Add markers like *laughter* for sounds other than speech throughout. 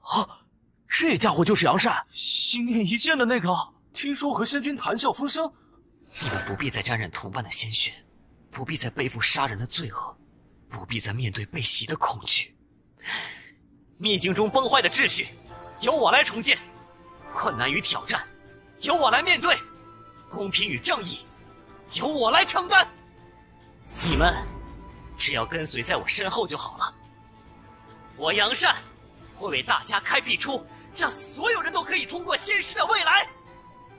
啊，这家伙就是杨善，心念一剑的那个。听说和仙君谈笑风生。你们不必再沾染同伴的鲜血，不必再背负杀人的罪恶，不必再面对被袭的恐惧。秘境中崩坏的秩序，由我来重建；困难与挑战，由我来面对；公平与正义，由我来承担。你们只要跟随在我身后就好了。我杨善会为大家开辟出让所有人都可以通过仙师的未来。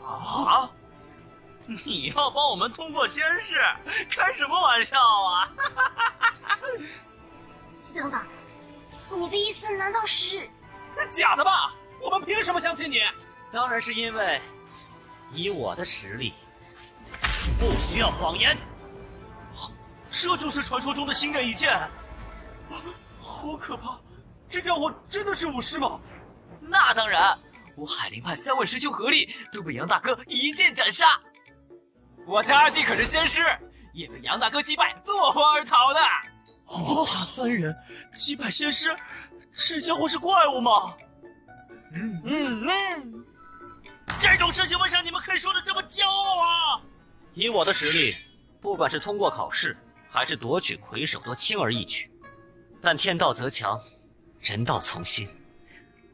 啊！*laughs* 你要帮我们通过仙试？开什么玩笑啊！*laughs* 等等，你的意思难道是？假的吧？我们凭什么相信你？当然是因为，以我的实力，不需要谎言。这就是传说中的心念一剑，好可怕！这家伙真的是武师吗？那当然，我海灵派三位师兄合力都被杨大哥一剑斩杀。我家二弟可是仙师，也被杨大哥击败，落荒而逃的。杀三人，击败仙师，这家伙是怪物吗？嗯嗯嗯，这种事情为啥你们可以说的这么骄傲啊？以我的实力，不管是通过考试，还是夺取魁首，都轻而易举。但天道则强，人道从心。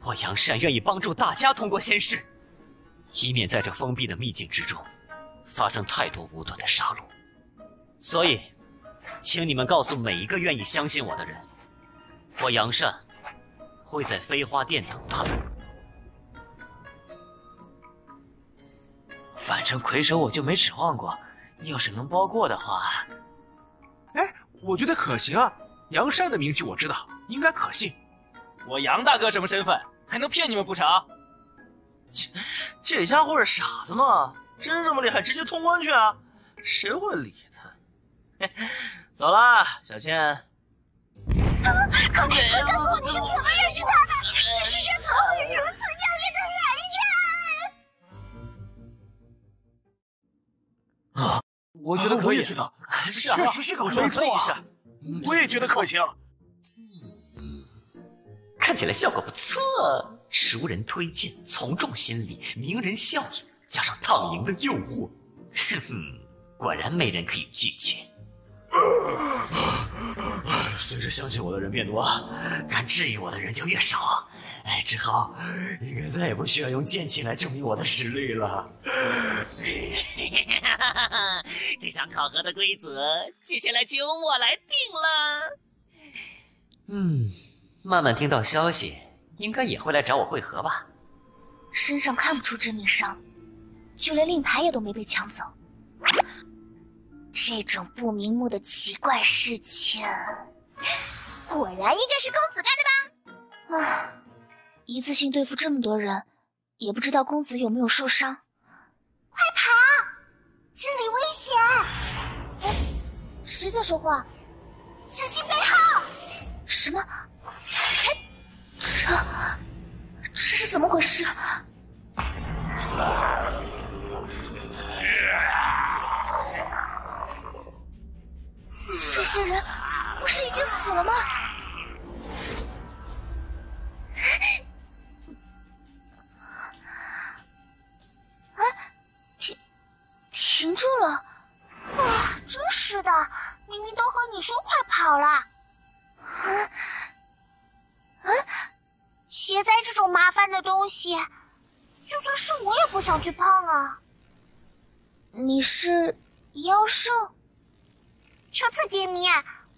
我杨善愿意帮助大家通过仙试，以免在这封闭的秘境之中。发生太多无端的杀戮，所以，请你们告诉每一个愿意相信我的人，我杨善会在飞花殿等他们。反正魁首我就没指望过，要是能包过的话，哎，我觉得可行啊。杨善的名气我知道，应该可信。我杨大哥什么身份，还能骗你们不成？这这家伙是傻子吗？真这么厉害，直接通关去啊？谁会理他？*laughs* 走啦，小倩。快快告诉我你是怎么认识他的？这世上怎么会有如此妖艳的男人？啊，我觉得可以。我也觉得，确实是个没错啊。我也觉得可行。看起来效果不错，熟人推荐，从众心理，名人效应。加上躺赢的诱惑，哼哼，果然没人可以拒绝。随着相信我的人变多，敢质疑我的人就越少。哎，之后应该再也不需要用剑气来证明我的实力了。*laughs* 这场考核的规则，接下来就由我来定了。嗯，曼曼听到消息，应该也会来找我会合吧？身上看不出致命伤。就连令牌也都没被抢走，这种不瞑目的奇怪事情，果然应该是公子干的吧？啊，一次性对付这么多人，也不知道公子有没有受伤。快跑，这里危险！谁在说话？小心背后！什么？这这是怎么回事？这些人不是已经死了吗？哎，停，停住了！啊，真是的，明明都和你说快跑了。啊，啊，携带这种麻烦的东西，就算是我也不想去碰啊。你是妖兽？初次见面，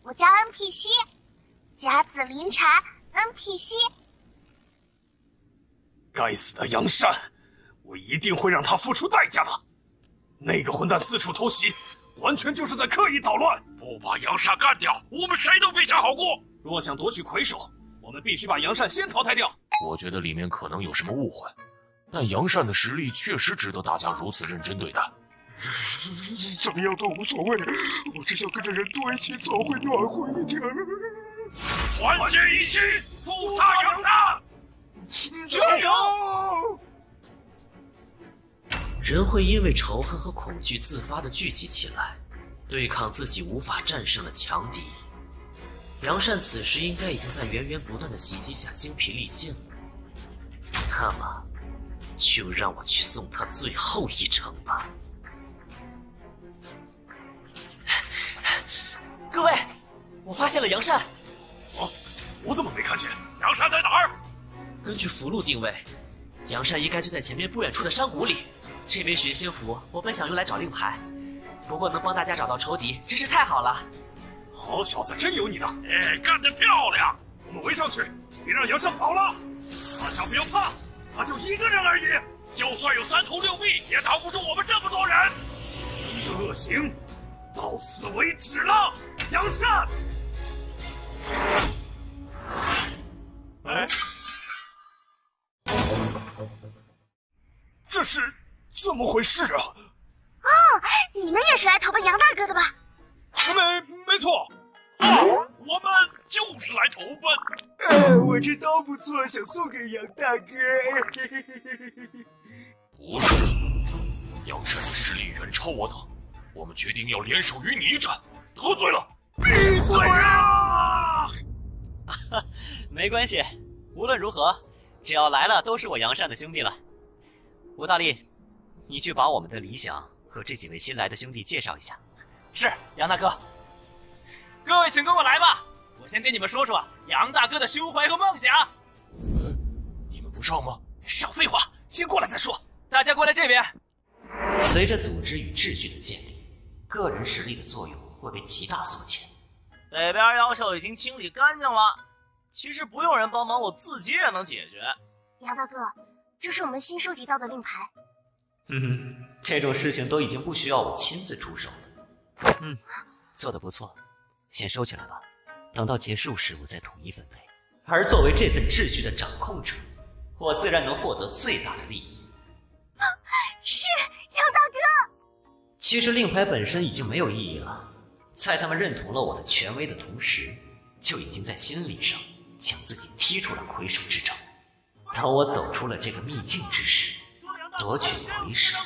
我叫 NPC，甲子林禅 NPC。该死的杨善，我一定会让他付出代价的。那个混蛋四处偷袭，完全就是在刻意捣乱。不把杨善干掉，我们谁都别想好过。若想夺取魁首，我们必须把杨善先淘汰掉。我觉得里面可能有什么误会，但杨善的实力确实值得大家如此认真对待。*laughs* 怎么样都无所谓，我只想跟着人多一起走，会暖和一点。团结一心，诛杀杨善！*laughs* 加油！人会因为仇恨和恐惧自发的聚集起来，对抗自己无法战胜的强敌。杨善此时应该已经在源源不断的袭击下精疲力尽了。那么，就让我去送他最后一程吧。*laughs* 各位，我发现了杨善。哦，我怎么没看见？杨善在哪儿？根据符箓定位，杨善应该就在前面不远处的山谷里。这枚玄仙符，我本想用来找令牌，不过能帮大家找到仇敌，真是太好了。好小子，真有你的！哎，干得漂亮！我们围上去，别让杨善跑了。大家不要怕，他就一个人而已，就算有三头六臂，也挡不住我们这么多人。你的恶行到此为止了，杨善。哎，这是怎么回事啊？哦，你们也是来投奔杨大哥的吧？没，没错。啊，我们就是来投奔。哎，我这刀不错，想送给杨大哥。不是，杨善的实力远超我等，我们决定要联手与你一战。得罪了，闭嘴啊！*laughs* 没关系，无论如何，只要来了都是我杨善的兄弟了。吴大力，你去把我们的理想和这几位新来的兄弟介绍一下。是杨大哥。各位，请跟我来吧。我先跟你们说说杨大哥的胸怀和梦想。你们不上吗？少废话，先过来再说。大家过来这边。随着组织与秩序的建立，个人实力的作用会被极大缩减。北边妖兽已经清理干净了，其实不用人帮忙，我自己也能解决。杨大哥，这是我们新收集到的令牌。嗯哼，这种事情都已经不需要我亲自出手了。嗯，做的不错，先收起来吧。等到结束时，我再统一分配。而作为这份秩序的掌控者，我自然能获得最大的利益。是杨大哥。其实令牌本身已经没有意义了，在他们认同了我的权威的同时，就已经在心理上将自己踢出了魁首之争。当我走出了这个秘境之时，夺取魁首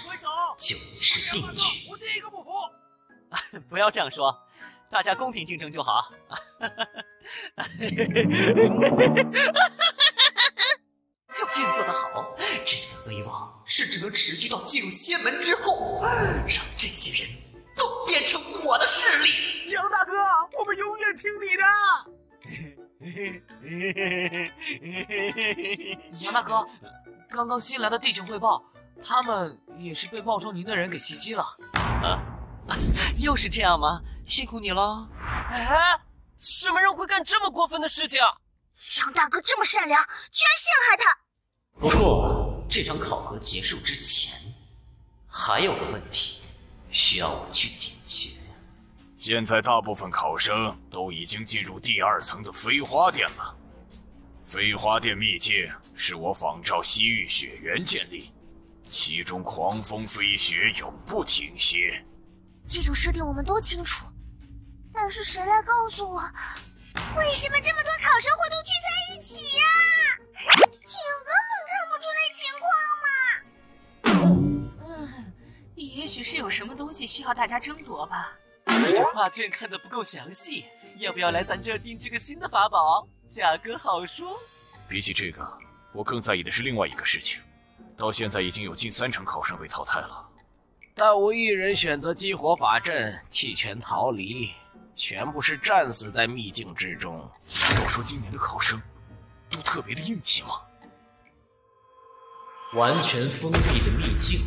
就已是定局。我第一个不服。*laughs* 不要这样说，大家公平竞争就好。若运作的好，这份威望甚至能持续到进入仙门之后，让这些人都变成我的势力。杨大哥，我们永远听你的。*laughs* 杨大哥，刚刚新来的弟兄汇报，他们也是被报仇您的人给袭击了。啊，*laughs* 又是这样吗？辛苦你了。哎，什么人会干这么过分的事情？杨大哥这么善良，居然陷害他。不过这场考核结束之前，还有个问题需要我去解决。现在大部分考生都已经进入第二层的飞花殿了。飞花殿秘境是我仿照西域雪原建立，其中狂风飞雪永不停歇。这种设定我们都清楚，但是谁来告诉我，为什么这么多考生会都聚在一起呀、这根本看不出来情况嘛！嗯，也许是有什么东西需要大家争夺吧。你这画卷看的不够详细，要不要来咱这儿定制个新的法宝？价格好说。比起这个，我更在意的是另外一个事情。到现在已经有近三成考生被淘汰了，但无一人选择激活法阵弃权逃离，全部是战死在秘境之中。要说今年的考生都特别的硬气吗？完全封闭的秘境，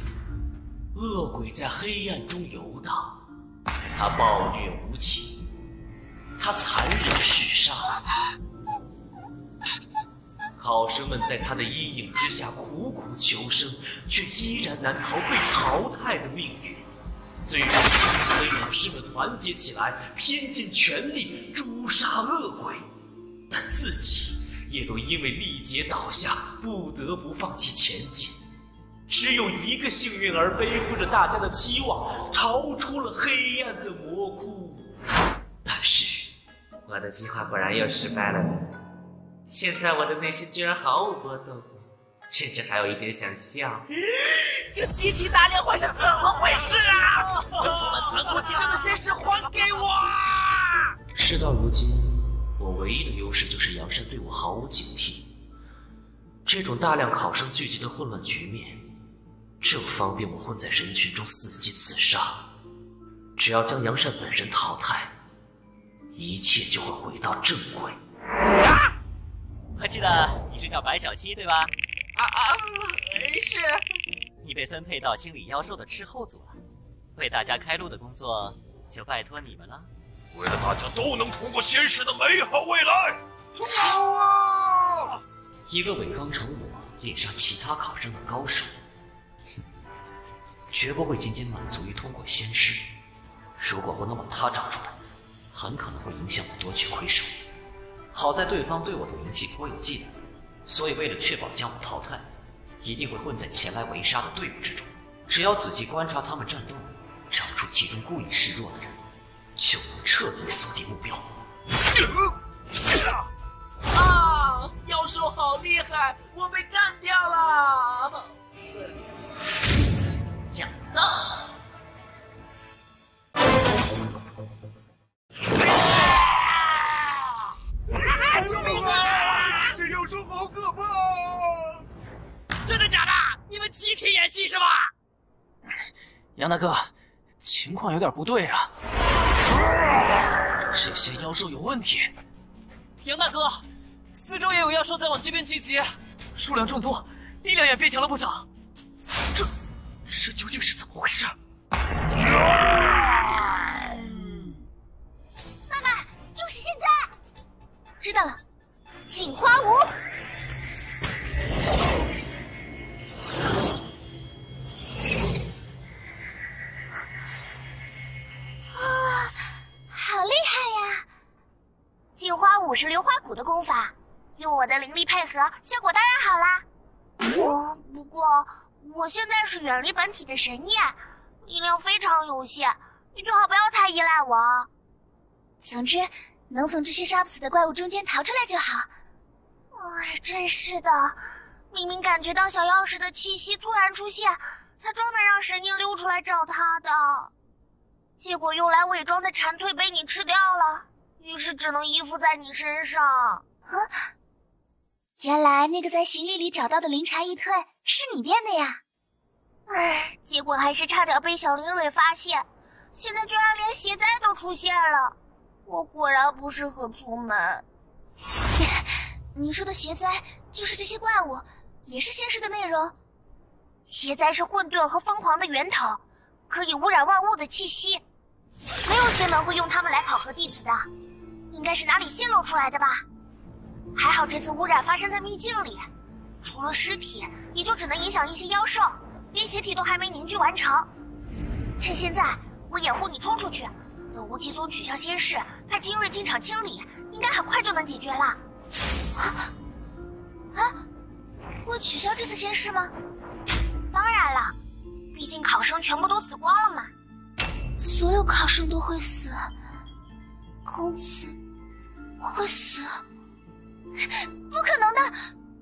恶鬼在黑暗中游荡，他暴虐无情，他残忍嗜杀。考生们在他的阴影之下苦苦求生，却依然难逃被淘汰的命运。最终，幸存的勇士们团结起来，拼尽全力诛杀恶鬼，但自己也都因为力竭倒下，不得不放弃前进。只有一个幸运儿背负着大家的期望，逃出了黑暗的魔窟。但是，我的计划果然又失败了呢。现在我的内心居然毫无波动，甚至还有一点想笑。*laughs* 这集体打脸会是怎么回事啊？把充满残酷竞争的现实还给我！事到如今，我唯一的优势就是杨山对我毫无警惕。这种大量考生聚集的混乱局面，正方便我混在人群中伺机刺杀。只要将杨善本人淘汰，一切就会回到正轨。我记得你是叫白小七对吧？啊啊，是。你被分配到经理妖兽的斥候组了，为大家开路的工作就拜托你们了。为了大家都能通过仙师的美好未来，冲啊！一个伪装成我猎杀其他考生的高手，哼，绝不会仅仅满足于通过仙师。如果不能把他找出来，很可能会影响我夺取魁首。好在对方对我的名气颇有忌惮，所以为了确保将我淘汰，一定会混在前来围杀的队伍之中。只要仔细观察他们战斗，找出其中故意示弱的人，就能彻底锁定目标。啊！妖兽好厉害，我被干掉了！讲到了。救命啊！这妖兽好可怕！真的假的？你们集体演戏是吧？杨大哥，情况有点不对啊！这些妖兽有问题。杨大哥，四周也有妖兽在往这边聚集，数量众多，力量也变强了不少。这，这究竟是怎么回事？妈妈，就是现在！知道了，镜花舞。功法，用我的灵力配合，效果当然好啦。哦，不过我现在是远离本体的神念，力量非常有限，你最好不要太依赖我。总之，能从这些杀不死的怪物中间逃出来就好。哎，真是的，明明感觉到小钥匙的气息突然出现，才专门让神念溜出来找他的，结果用来伪装的蝉蜕被你吃掉了，于是只能依附在你身上。啊，原来那个在行李里找到的灵茶一退是你变的呀！唉，结果还是差点被小灵蕊发现，现在居然连邪灾都出现了。我果然不适合出门。*laughs* 你说的邪灾就是这些怪物，也是仙师的内容。邪灾是混沌和疯狂的源头，可以污染万物的气息。没有仙门会用它们来考核弟子的，应该是哪里泄露出来的吧？还好这次污染发生在秘境里，除了尸体，也就只能影响一些妖兽，连邪体都还没凝聚完成。趁现在，我掩护你冲出去。等无极宗取消仙事，派精锐进场清理，应该很快就能解决了。啊！啊！会取消这次仙事吗？当然了，毕竟考生全部都死光了嘛。所有考生都会死，公子会死？不可能的！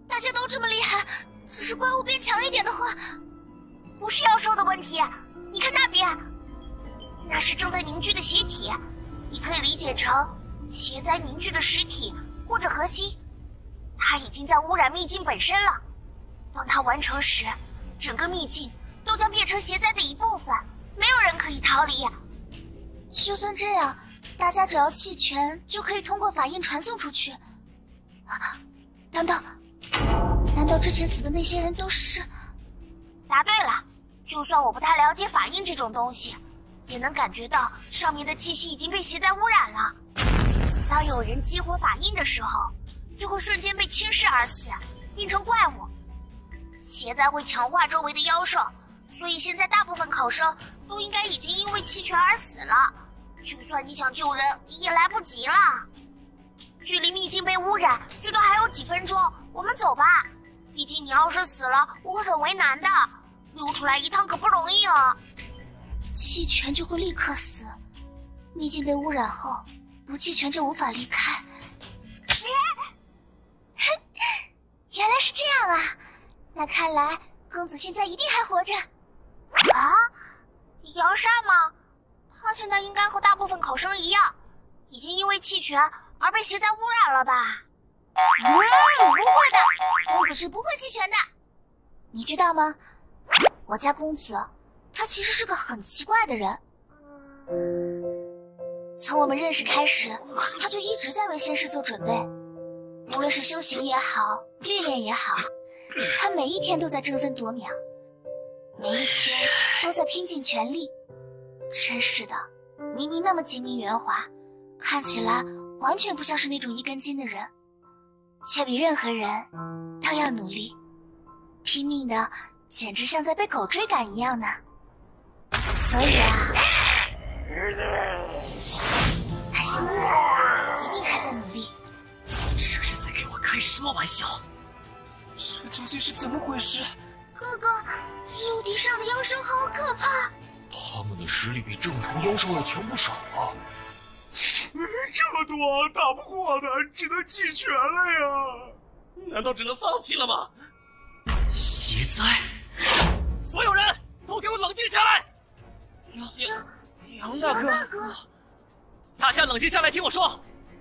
大家都这么厉害，只是怪物变强一点的话，不是妖兽的问题。你看那边。那是正在凝聚的邪体，你可以理解成邪灾凝聚的实体或者核心。它已经在污染秘境本身了。当它完成时，整个秘境都将变成邪灾的一部分，没有人可以逃离。就算这样，大家只要弃权，就可以通过法印传送出去。啊，等等，难道之前死的那些人都是？答对了。就算我不太了解法印这种东西。也能感觉到上面的气息已经被邪灾污染了。当有人激活法印的时候，就会瞬间被侵蚀而死，变成怪物。邪灾会强化周围的妖兽，所以现在大部分考生都应该已经因为弃权而死了。就算你想救人，也来不及了。距离秘境被污染最多还有几分钟，我们走吧。毕竟你要是死了，我会很为难的。溜出来一趟可不容易啊。弃权就会立刻死，秘境被污染后，不弃权就无法离开。*laughs* 原来是这样啊！那看来公子现在一定还活着。啊，杨善吗？他现在应该和大部分考生一样，已经因为弃权而被邪灾污染了吧？嗯，不会的，公子是不会弃权的。你知道吗？我家公子，他其实是个很奇怪的人。从我们认识开始，他就一直在为仙师做准备，无论是修行也好，历练也好，他每一天都在争分夺秒，每一天都在拼尽全力。真是的，明明那么精明圆滑，看起来完全不像是那种一根筋的人，却比任何人都要努力，拼命的，简直像在被狗追赶一样呢。所以啊，他现在一定还在努力。这是在给我开什么玩笑？这究竟是怎么回事？哥哥，陆地上的妖兽好可怕！他们的实力比正常妖兽要强不少啊！这么多打不过的，只能弃权了呀！难道只能放弃了吗？邪灾！所有人都给我冷静下来！杨杨杨大哥，大哥，大家冷静下来，听我说，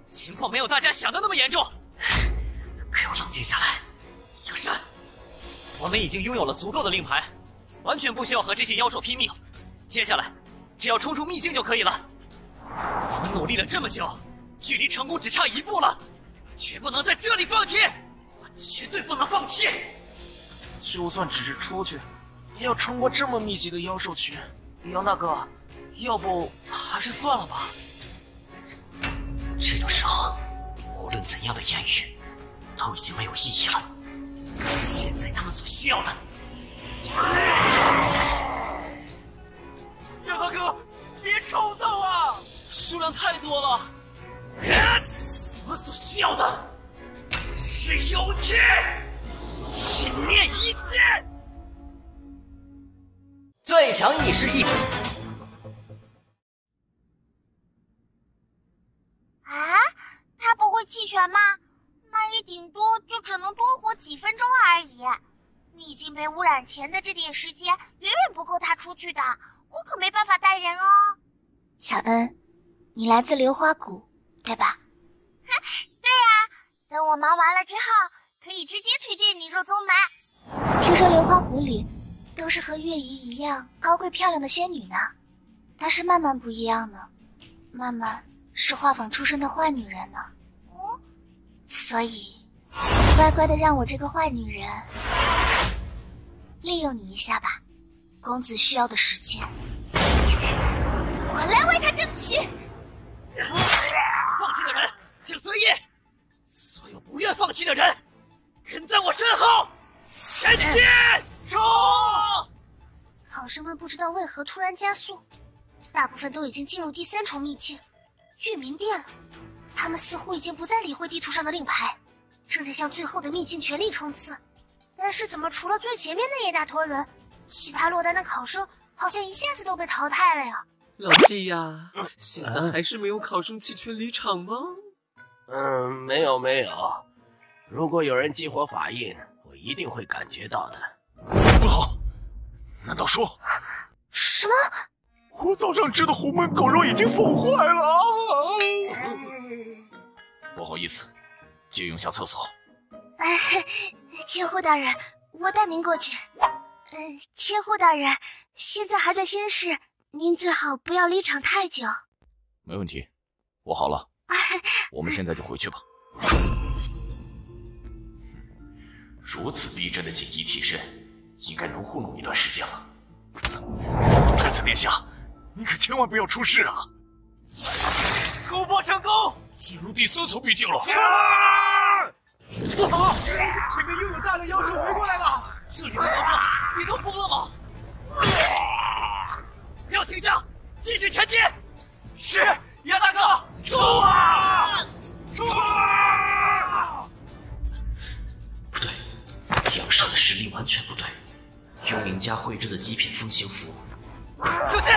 情况没有大家想的那么严重。给我冷静下来！杨山，我们已经拥有了足够的令牌，完全不需要和这些妖兽拼命。接下来，只要冲出秘境就可以了。我们努力了这么久，距离成功只差一步了，绝不能在这里放弃！我绝对不能放弃！就算只是出去，也要穿过这么密集的妖兽群。杨大哥，要不还是算了吧。这种时候，无论怎样的言语，都已经没有意义了。现在他们所需要的，杨大哥，别冲动啊！数量太多了。我所需要的是勇气，信念一剑。最强意识一。啊，他不会弃权吗？那也顶多就只能多活几分钟而已。秘境被污染前的这点时间，远远不够他出去的。我可没办法带人哦。小恩，你来自流花谷，对吧？*laughs* 对呀、等我忙完了之后，可以直接推荐你入宗门。听说流花谷里都是和月姨一样高贵漂亮的仙女呢，但是曼曼不一样呢。曼曼是画舫出身的坏女人呢。哦，所以乖乖的让我这个坏女人利用你一下吧，公子需要的时间，我来为他争取。放弃的人请随意，所有不愿放弃的人，跟在我身后，前进！冲！考生们不知道为何突然加速，大部分都已经进入第三重秘境月明殿了。他们似乎已经不再理会地图上的令牌，正在向最后的秘境全力冲刺。但是怎么除了最前面那一大坨人，其他落单的考生好像一下子都被淘汰了呀？老季呀，现在还是没有考生弃权离场吗？嗯，没有没有。如果有人激活法印，我一定会感觉到的。不好，难道说什么？我早上吃的鸿门狗肉已经腐坏了。不好意思，借用下厕所。哎，千户大人，我带您过去。呃，千户大人，现在还在仙市，您最好不要离场太久。没问题，我好了，*laughs* 我们现在就回去吧。如此逼真的锦衣替身，应该能糊弄一段时间了。太子殿下，你可千万不要出事啊！突破成功，进入第三层秘境了。不好，前面又有大量妖兽围过来了！这里的妖兽，你都疯了吗？不要停下，继续前进！是，杨大哥，冲啊！冲啊！不对，杨尚的实力完全不对。用名家绘制的极品风行符，小心！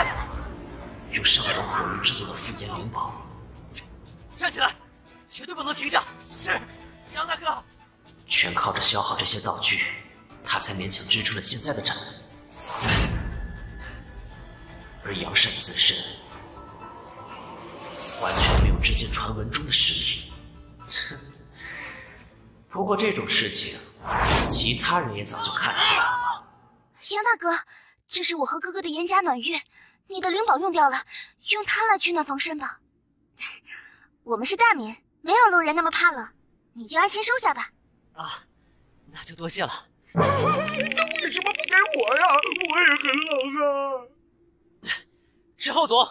用上等火炉制作的复颜灵宝，站起来，绝对不能停下！是，杨大哥。全靠着消耗这些道具，他才勉强支撑了现在的战力。而杨善自身完全没有之前传闻中的实力。哼，不过这种事情，其他人也早就看出来了。杨大哥，这是我和哥哥的严家暖玉，你的灵宝用掉了，用它来取暖防身吧。我们是大民，没有路人那么怕冷，你就安心收下吧。啊，那就多谢了。那为什么不给我呀？我也很冷啊。之后组，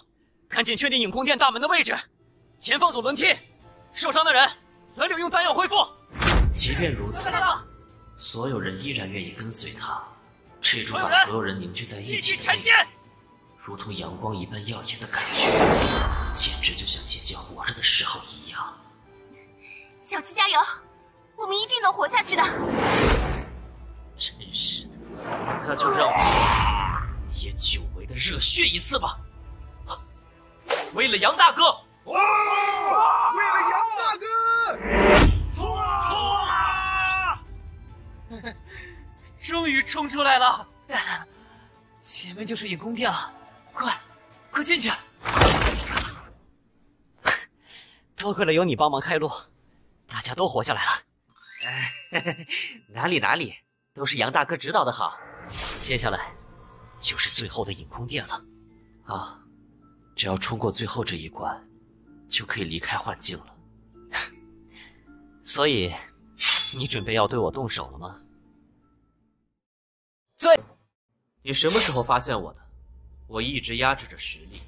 赶紧确定影空殿大门的位置。前方组轮替，受伤的人轮流用丹药恢复。即便如此，所有人依然愿意跟随他。这种把所有人凝聚在一起的力量，如同阳光一般耀眼的感觉，简直就像姐姐活着的时候一样。小七加油，我们一定能活下去的。真是的，那就让我也久违的热血一次吧！为了杨大哥！为了杨大哥！冲啊终于冲出来了！前面就是影宫殿了，快，快进去！多亏了有你帮忙开路，大家都活下来了。哪里 *laughs* 哪里，都是杨大哥指导的好。接下来就是最后的影空殿了。啊，只要冲过最后这一关，就可以离开幻境了。*laughs* 所以，你准备要对我动手了吗？最，你什么时候发现我的？我一直压制着实力，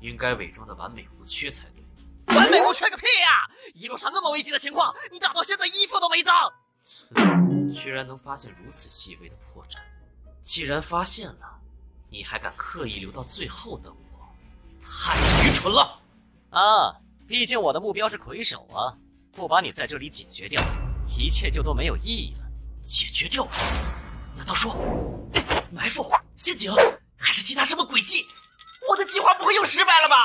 应该伪装的完美无缺才对。完美无缺个屁呀！一路上那么危急的情况，你打到现在衣服都没脏。居然能发现如此细微的破绽，既然发现了，你还敢刻意留到最后等我，太愚蠢了！啊，毕竟我的目标是魁首啊，不把你在这里解决掉，一切就都没有意义了。解决掉？难道说埋伏、陷阱，还是其他什么诡计？我的计划不会又失败了吧？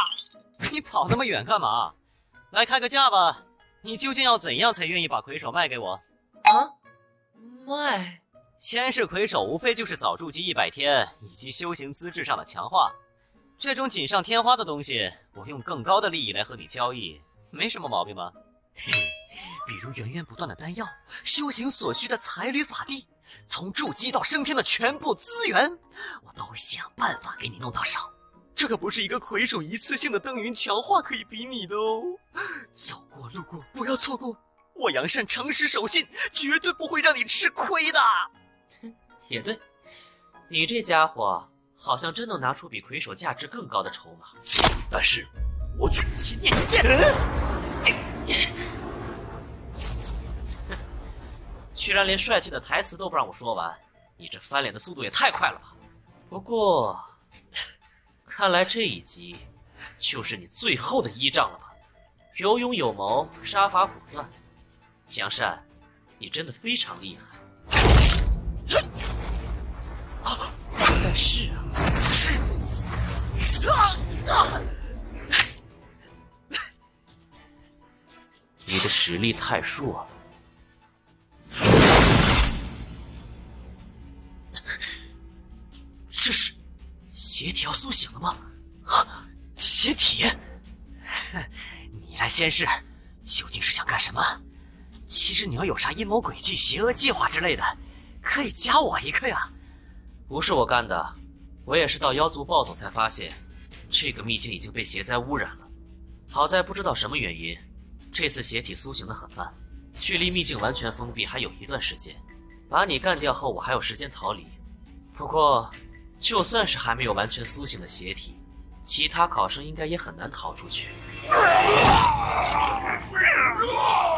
你跑那么远干嘛？来开个价吧！你究竟要怎样才愿意把魁首卖给我？啊？卖？先是魁首，无非就是早筑基一百天，以及修行资质上的强化。这种锦上添花的东西，我用更高的利益来和你交易，没什么毛病吧？嘿，比如源源不断的丹药，修行所需的彩铝法地，从筑基到升天的全部资源，我都会想办法给你弄到手。这可不是一个魁首一次性的登云强化可以比拟的哦！走过路过不要错过，我杨善诚实守信，绝对不会让你吃亏的。也对，你这家伙好像真能拿出比魁首价值更高的筹码。但是，我却心念一剑，*laughs* 居然连帅气的台词都不让我说完，你这翻脸的速度也太快了吧！不过，看来这一击就是你最后的依仗了吧？有勇有谋，杀伐果断，杨善，你真的非常厉害。但是啊，你的实力太弱了。这是邪体要苏醒了吗？邪体！*laughs* 你来仙市究竟是想干什么？其实你要有啥阴谋诡计、邪恶计划之类的，可以加我一个呀。不是我干的，我也是到妖族暴走才发现，这个秘境已经被邪灾污染了。好在不知道什么原因，这次邪体苏醒的很慢，距离秘境完全封闭还有一段时间。把你干掉后，我还有时间逃离。不过，就算是还没有完全苏醒的邪体，其他考生应该也很难逃出去。*laughs*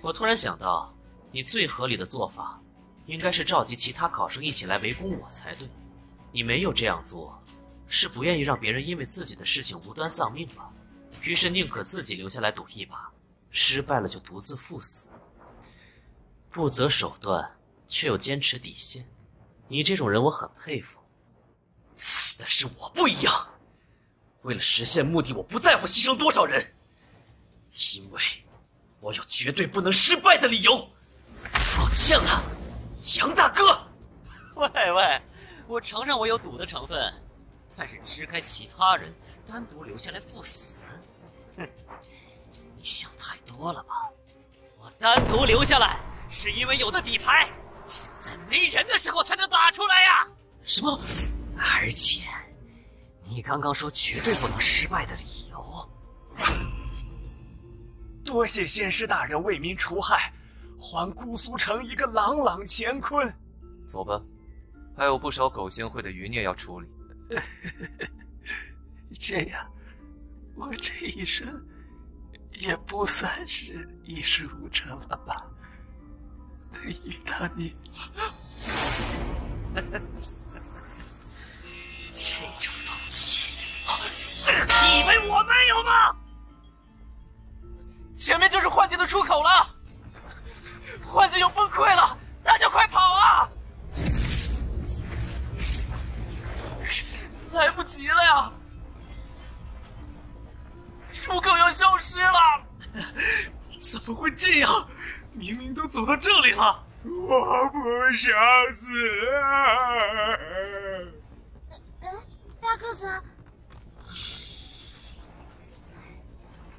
我突然想到，你最合理的做法。应该是召集其他考生一起来围攻我才对，你没有这样做，是不愿意让别人因为自己的事情无端丧命吧？于是宁可自己留下来赌一把，失败了就独自赴死，不择手段却又坚持底线，你这种人我很佩服。但是我不一样，为了实现目的，我不在乎牺牲多少人，因为我有绝对不能失败的理由。抱歉了。杨大哥，喂喂，我承认我有赌的成分，但是支开其他人，单独留下来赴死，哼！你想太多了吧，我单独留下来是因为有的底牌只有在没人的时候才能打出来呀。什么？而且，你刚刚说绝对不能失败的理由。多谢仙师大人为民除害，还姑苏城一个朗朗乾坤。走吧，还有不少狗仙会的余孽要处理。*laughs* 这样，我这一生也不算是一事无成了吧？能遇到你，这种东西，*laughs* 你以为我没有吗？前面就是幻境的出口了，幻境要崩溃了，大家快跑啊！来不及了呀！出口要消失了，怎么会这样？明明都走到这里了，我不想死啊！大个子，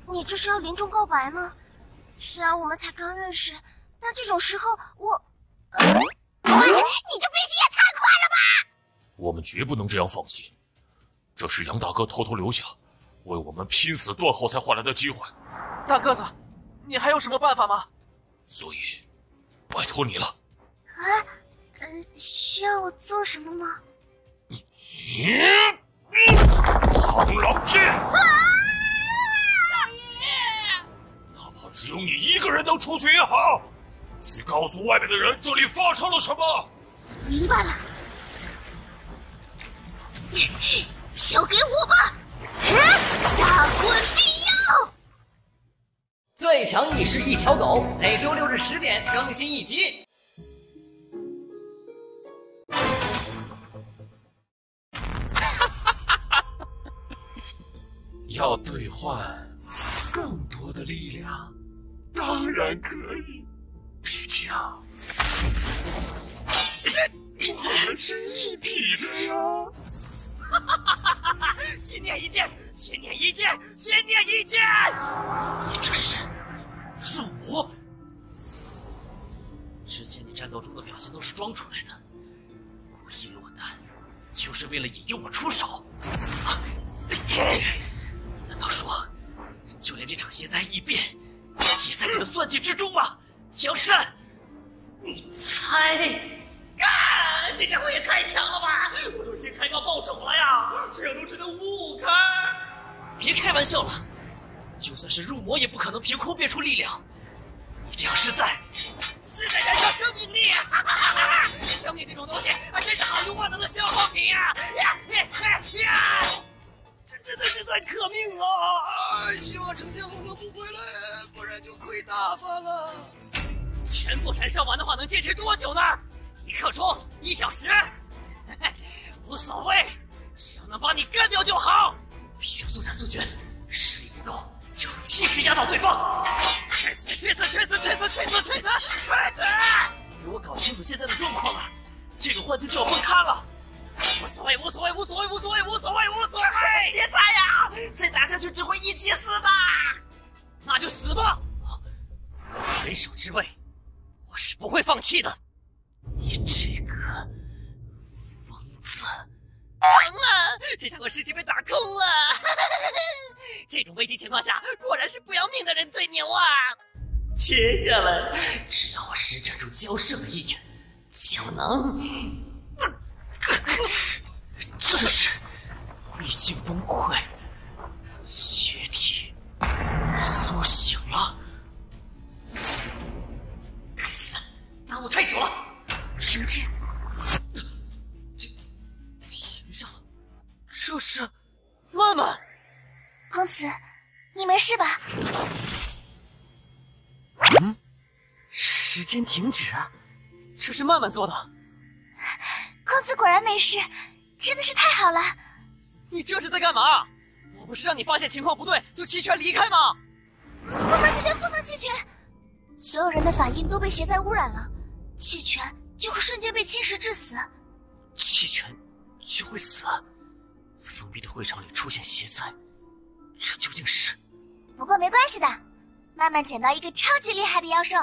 你这是要临终告白吗？虽然我们才刚认识，但这种时候我……喂，你这变心也太快了吧！我们绝不能这样放弃，这是杨大哥偷偷留下，为我们拼死断后才换来的机会。大个子，你还有什么办法吗？所以，拜托你了。啊，呃，需要我做什么吗？嗯苍狼剑！哪只有你一个人能出去也好，去告诉外面的人这里发生了什么。明白了，交给我吧！大滚必要！最强意识一条狗，每周六日十点更新一集。*laughs* 要兑换更多的力量，当然可以。毕竟我们是一体的呀！哈哈哈哈哈心念一剑，心念一剑，心念一剑！你这是是我？之前你战斗中的表现都是装出来的，故意落单，就是为了引诱我出手。难道说，就连这场邪灾异变，也在你的算计之中吗？杨善，你猜？干！这家伙也太强了吧！我都已经开到爆种了呀，这样都只能五五开。别开玩笑了，就算是入魔，也不可能凭空变出力量。你这样是在是在燃烧生命力啊！哈哈哈哈生命这种东西还真是好用万能的消耗品呀！呀呀呀！这真的是在革命啊！希望丞相后不回来，然就亏大发了。全部燃烧完的话，能坚持多久呢？一刻钟，一小时，*laughs* 无所谓，只要能把你干掉就好。必须要速战速决，实力不够就用气势压倒对方。去死！去死！去死！去死！去死！去死！去死！给我搞清楚现在的状况了，这个幻境就要崩塌了。无所谓，无所谓，无所谓，无所谓，无所谓，无所谓。这可是邪灾呀！再打下去只会一起死的。那就死吧！为首之位，我是不会放弃的。你这个疯子！成了，这家伙尸体被打空了。*laughs* 这种危机情况下，果然是不要命的人最牛啊！接下来，只要我施展出交涉的意愿，就能……这是秘境崩溃，血体苏醒了。该死，耽误太久了！停止！停下！这是曼曼。公子，你没事吧？嗯，时间停止，这是曼曼做的。公子果然没事，真的是太好了。你这是在干嘛？我不是让你发现情况不对就弃权离开吗？不能弃权，不能弃权！所有人的法印都被邪灾污染了，弃权就会瞬间被侵蚀致死。弃权就会死？封闭的会场里出现邪灾，这究竟是？不过没关系的，慢慢捡到一个超级厉害的妖兽，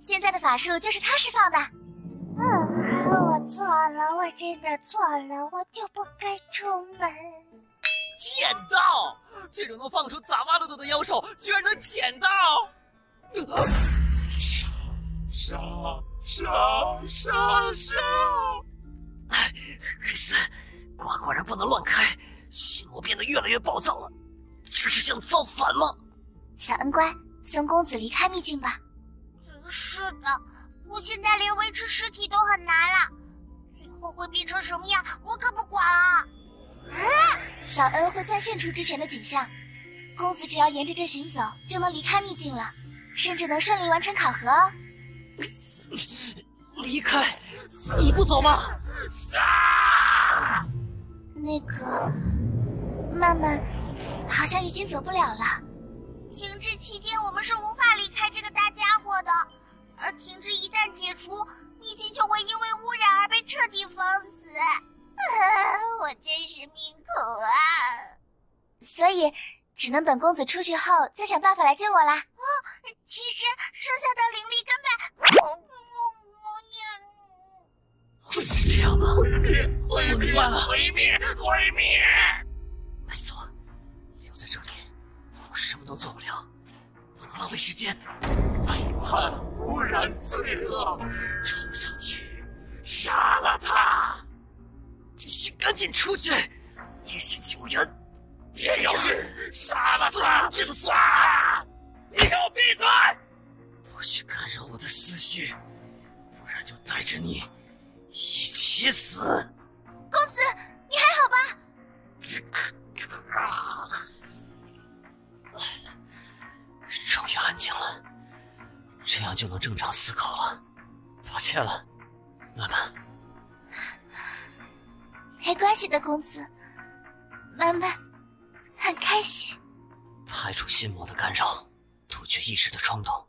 现在的法术就是他释放的。嗯，我错了，我真的错了，我就不该出门。捡到！这种能放出杂巴路斗的妖兽，居然能捡到！杀杀杀杀杀！黑斯，瓜果然不能乱开，心魔变得越来越暴躁了，这是想造反吗？小恩乖，送公子离开秘境吧。真是的，我现在连维持尸体都很难了，最后会变成什么样，我可不管啊！啊！小恩会再现出之前的景象，公子只要沿着这行走，就能离开秘境了，甚至能顺利完成考核哦。离开？你不走吗？杀！那个，曼曼好像已经走不了了。停滞期间，我们是无法离开这个大家伙的，而停滞一旦解除，秘境就会因为污染而被彻底封死。*laughs* 我真是命苦啊！所以只能等公子出去后再想办法来救我啦。哦，其实剩下的灵力根本……会是这样吗？毁灭！毁灭！我明白了，毁灭！毁灭！没错，留在这里，我什么都做不了，不能浪费时间。背叛、污染、罪恶，冲上去，杀了他！必须赶紧出去，联系救援。别犹豫，杀了他！这个嘴！你给我闭嘴！不许干扰我的思绪，不然就带着你一起死！公子，你还好吧？终于安静了，这样就能正常思考了。抱歉了，曼曼。没关系的，公子。妈妈很开心。排除心魔的干扰，杜绝一时的冲动，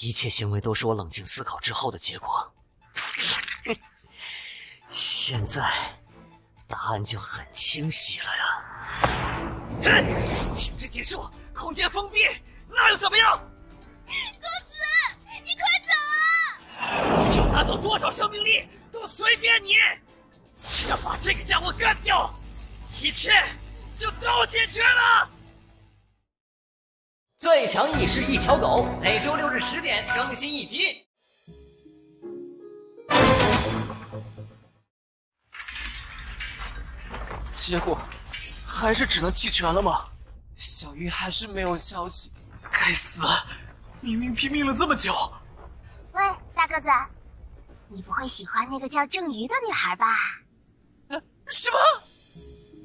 一切行为都是我冷静思考之后的结果。*laughs* 现在答案就很清晰了呀！停止结束，空间封闭，那又怎么样？公子，你快走啊！要拿走多少生命力都随便你，只要把这个家伙干掉，一切就都解决了。最强意识一条狗，每周六日十点更新一集。结果还是只能弃权了吗？小鱼还是没有消息。该死！明明拼命了这么久。喂，大个子，你不会喜欢那个叫郑瑜的女孩吧？什么？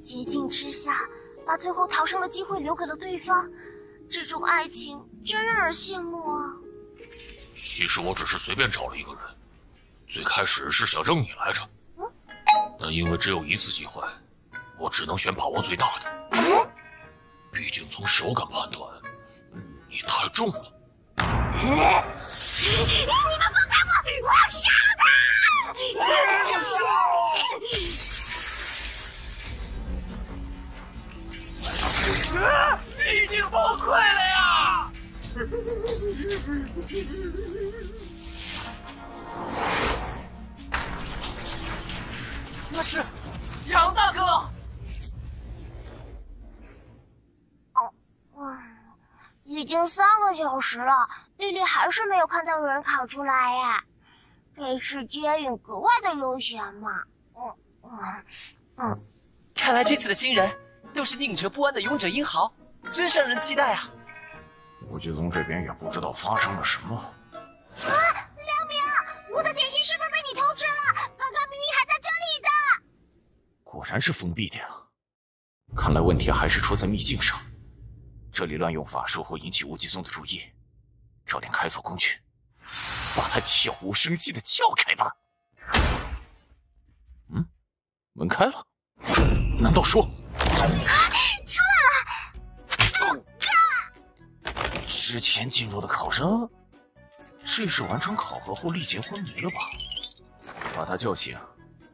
绝境之下，把最后逃生的机会留给了对方，这种爱情真让人羡慕啊！其实我只是随便找了一个人，最开始是想扔你来着，但因为只有一次机会，我只能选把握最大的。毕竟从手感判断，你太重了。你们放开我！我要杀了他！已经崩溃了呀！那是杨大哥。哇，已经三个小时了，丽丽还是没有看到有人考出来呀。这次接应格外的悠闲嘛。嗯嗯嗯，看来这次的新人都是宁折不弯的勇者英豪，真让人期待啊！武吉宗这边也不知道发生了什么。啊，梁明，我的点心是不是被你偷吃了？刚刚明明还在这里的。果然是封闭的呀，看来问题还是出在秘境上。这里乱用法术会引起无极宗的注意，找点开锁工具，把它悄无声息的撬开吧。嗯，门开了，难道说出来了？之前进入的考生，这是完成考核后立即昏迷了吧？把他叫醒，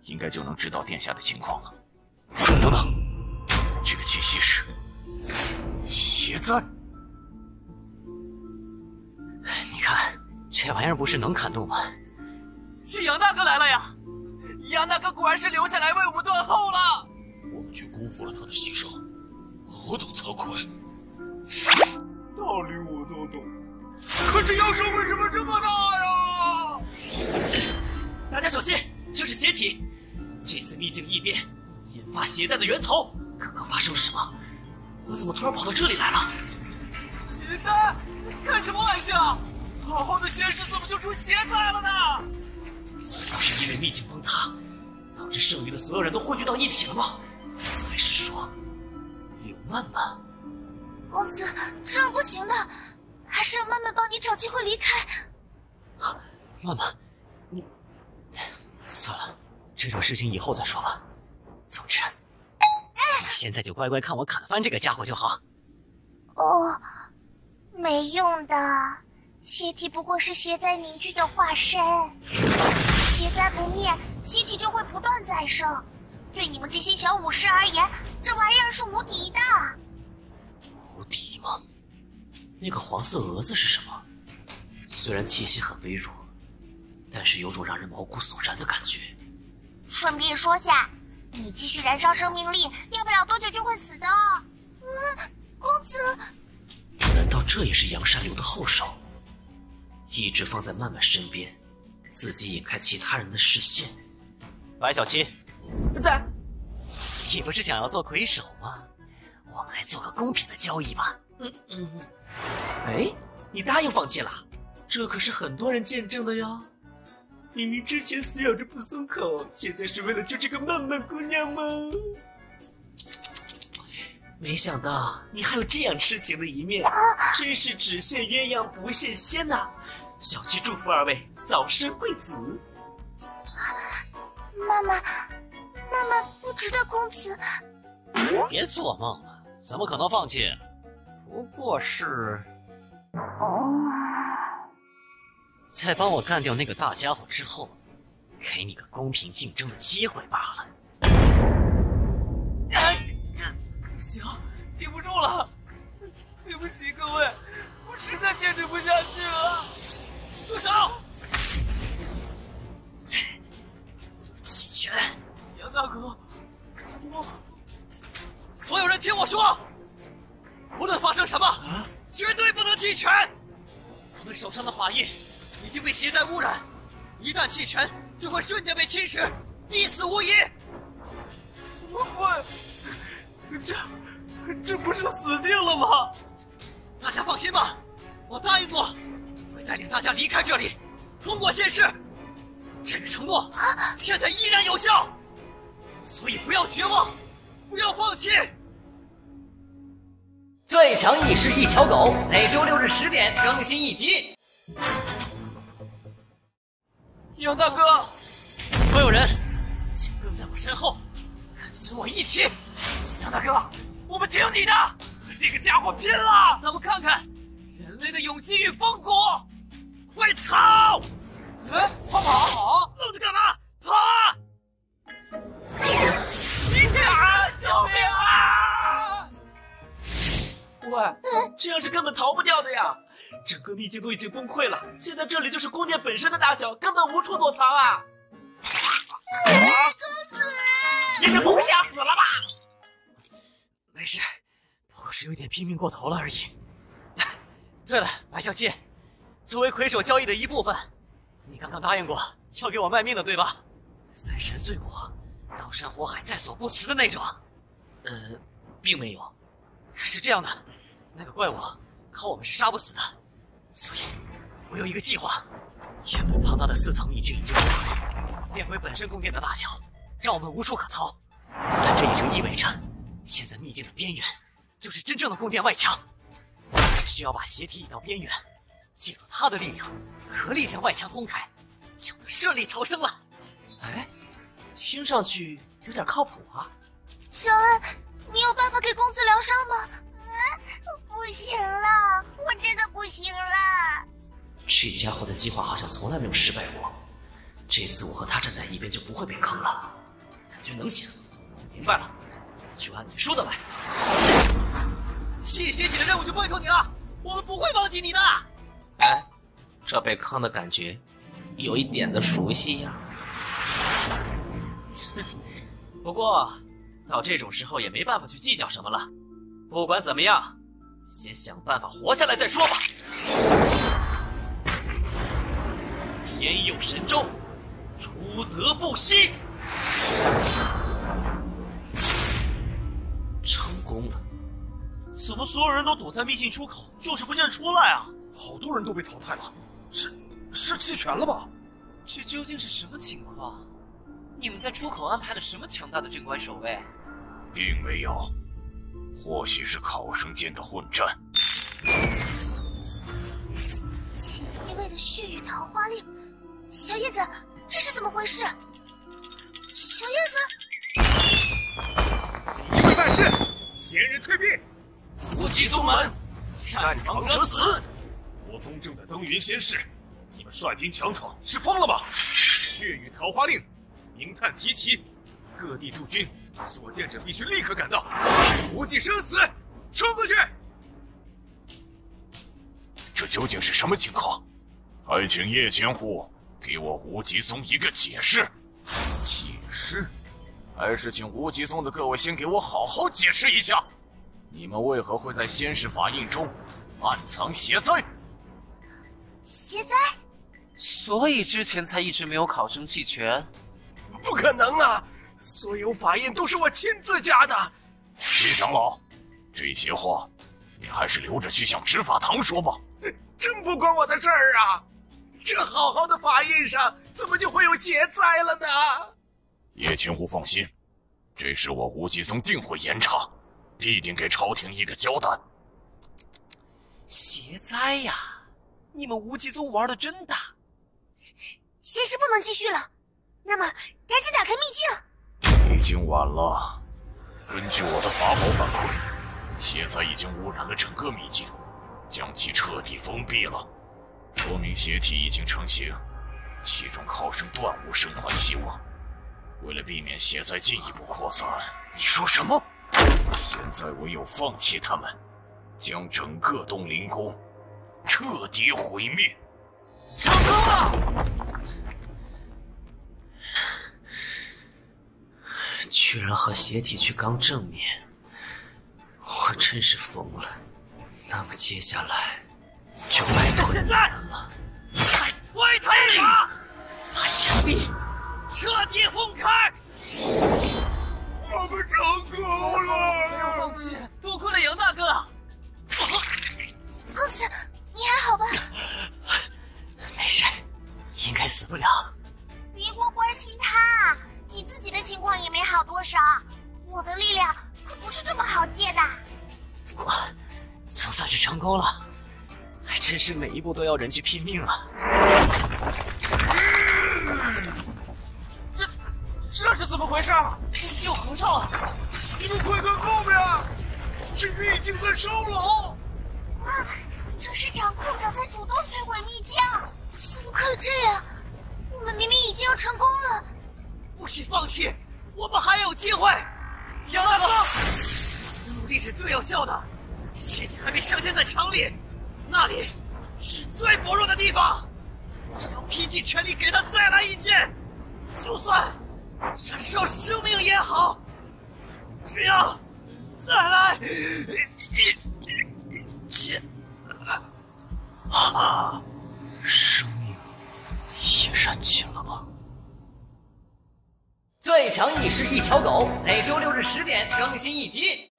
应该就能知道殿下的情况了。等等，这个气息是。血灾！这玩意儿不是能砍动吗？是杨大哥来了呀！杨大哥果然是留下来为我们断后了。却辜负了他的牺牲，何等惭愧！道理我都懂，可这妖兽为什么这么大呀？大家小心，这是邪体。这次秘境异变，引发邪灾的源头，刚刚发生了什么？我怎么突然跑到这里来了？邪灾？开什么玩笑？好好的仙师怎么就出邪灾了呢？不是因为秘境崩塌，导致剩余的所有人都汇聚到一起了吗？还是说，有曼曼？公子，这样不行的，还是让曼曼帮你找机会离开。啊，曼曼，你算了，这种事情以后再说吧。总之，你现在就乖乖看我砍翻这个家伙就好。哦，没用的，邪体不过是邪灾凝聚的化身，邪灾不灭，邪体就会不断再生。对你们这些小武士而言，这玩意儿是无敌的。无敌吗？那个黄色蛾子是什么？虽然气息很微弱，但是有种让人毛骨悚然的感觉。顺便说下，你继续燃烧生命力，要不了多久就会死的。嗯，公子，难道这也是杨善流的后手？一直放在曼曼身边，自己引开其他人的视线。白小七。在，你不是想要做魁首吗？我们来做个公平的交易吧。嗯嗯。哎，你答应放弃了？这可是很多人见证的哟。明明之前死咬着不松口，现在是为了救这个曼曼姑娘吗？没想到你还有这样痴情的一面，真是只羡鸳鸯不羡仙呐！小七祝福二位早生贵子。妈妈。妈妈不值得公子。别做梦了，怎么可能放弃？不过是……哦，在帮我干掉那个大家伙之后，给你个公平竞争的机会罢了。不行，顶不住了！对不起各位，我实在坚持不下去了。住手！*sniffs* 弃权。杨大哥，我所有人听我说，无论发生什么，绝对不能弃权。我们手上的法印已经被邪灾污染，一旦弃权，就会瞬间被侵蚀，必死无疑。什么鬼？这这不是死定了吗？大家放心吧，我答应过，会带领大家离开这里，通过现世。这个承诺现在依然有效。所以不要绝望，不要放弃。最强意识一条狗，每周六日十点更新一集。杨大哥，所有人，请跟在我身后，跟随我一起。杨大哥，我们听你的，这个家伙拼了！咱们看看人类的勇气与风骨。快逃！哎，快跑跑，愣着干嘛？跑！啊！救命啊！喂，这样是根本逃不掉的呀！整个秘境都已经崩溃了，现在这里就是宫殿本身的大小，根本无处躲藏啊！公子，你这不会吓死了吧？没事，不过是有点拼命过头了而已。对了，白小七，作为魁首交易的一部分，你刚刚答应过要给我卖命的，对吧？粉身碎骨。刀山火海在所不辞的那种，呃，并没有，是这样的，那个怪物靠我们是杀不死的，所以，我有一个计划。原本庞大的四层已经已经崩溃，变回本身宫殿的大小，让我们无处可逃。但这也就意味着，现在秘境的边缘就是真正的宫殿外墙。我们只需要把邪体引到边缘，借助它的力量，合力将外墙轰开，就能顺利逃生了。哎。听上去有点靠谱啊，小恩，你有办法给公子疗伤吗？不行了，我真的不行了。这家伙的计划好像从来没有失败过，这次我和他站在一边就不会被坑了，感觉能行。明白了，就按你说的来。谢谢你的任务就拜托你了，我们不会忘记你的。哎，这被坑的感觉有一点的熟悉呀。*laughs* 不过，到这种时候也没办法去计较什么了。不管怎么样，先想办法活下来再说吧。天佑神州，出德不息。成功了！怎么所有人都躲在秘境出口，就是不见出来啊？好多人都被淘汰了，是是弃权了吧？这究竟是什么情况？你们在出口安排了什么强大的镇关守卫？并没有，或许是考生间的混战。锦衣卫的血雨桃花令，小叶子，这是怎么回事？小叶子，锦衣卫办事，闲人退避，伏击宗门，擅闯者死。我宗正在登云仙市，你们率兵强闯，是疯了吗？血雨桃花令。鸣叹提起，各地驻军，所见者必须立刻赶到，不计生死，冲过去！这究竟是什么情况？还请叶千户给我无极宗一个解释。解释？还是请无极宗的各位先给我好好解释一下，你们为何会在仙石法印中暗藏邪灾？邪灾？所以之前才一直没有考生弃权。不可能啊！所有法印都是我亲自加的。徐长老，这些话你还是留着去向执法堂说吧。真不关我的事儿啊！这好好的法印上怎么就会有邪灾了呢？叶千户放心，这事我无极宗定会严查，必定给朝廷一个交代。邪灾呀！你们无极宗玩的真大。*laughs* 仙师不能继续了。那么，赶紧打开秘境。已经晚了。根据我的法宝反馈，邪灾已经污染了整个秘境，将其彻底封闭了，说明邪体已经成型，其中考生断无生还希望。为了避免邪灾进一步扩散，你说什么？现在唯有放弃他们，将整个东陵宫彻底毁灭。成功了！居然和邪体去刚正面，我真是疯了。那么接下来就拜托你们了。推他一把，把墙壁彻底轰开。我们成功了！不要放弃，多亏了杨大哥。公子，你还好吧？没事，应该死不了。别过关心他。你自己的情况也没好多少，我的力量可不是这么好借的。不过，总算是成功了，还真是每一步都要人去拼命啊。这这是怎么回事？天气又合上了，你们快看后面，这秘境在烧了！啊，这是掌控者在主动摧毁秘境，怎么可以这样？我们明明已经要成功了。不许放弃，我们还有机会！杨大哥，努力是最有效的。邪体还没镶嵌在墙里，那里是最薄弱的地方。只要拼尽全力给他再来一剑，就算燃烧生命也好，只要再来一剑，啊，生命也燃尽了？最强意识一条狗，每周六日十点更新一集。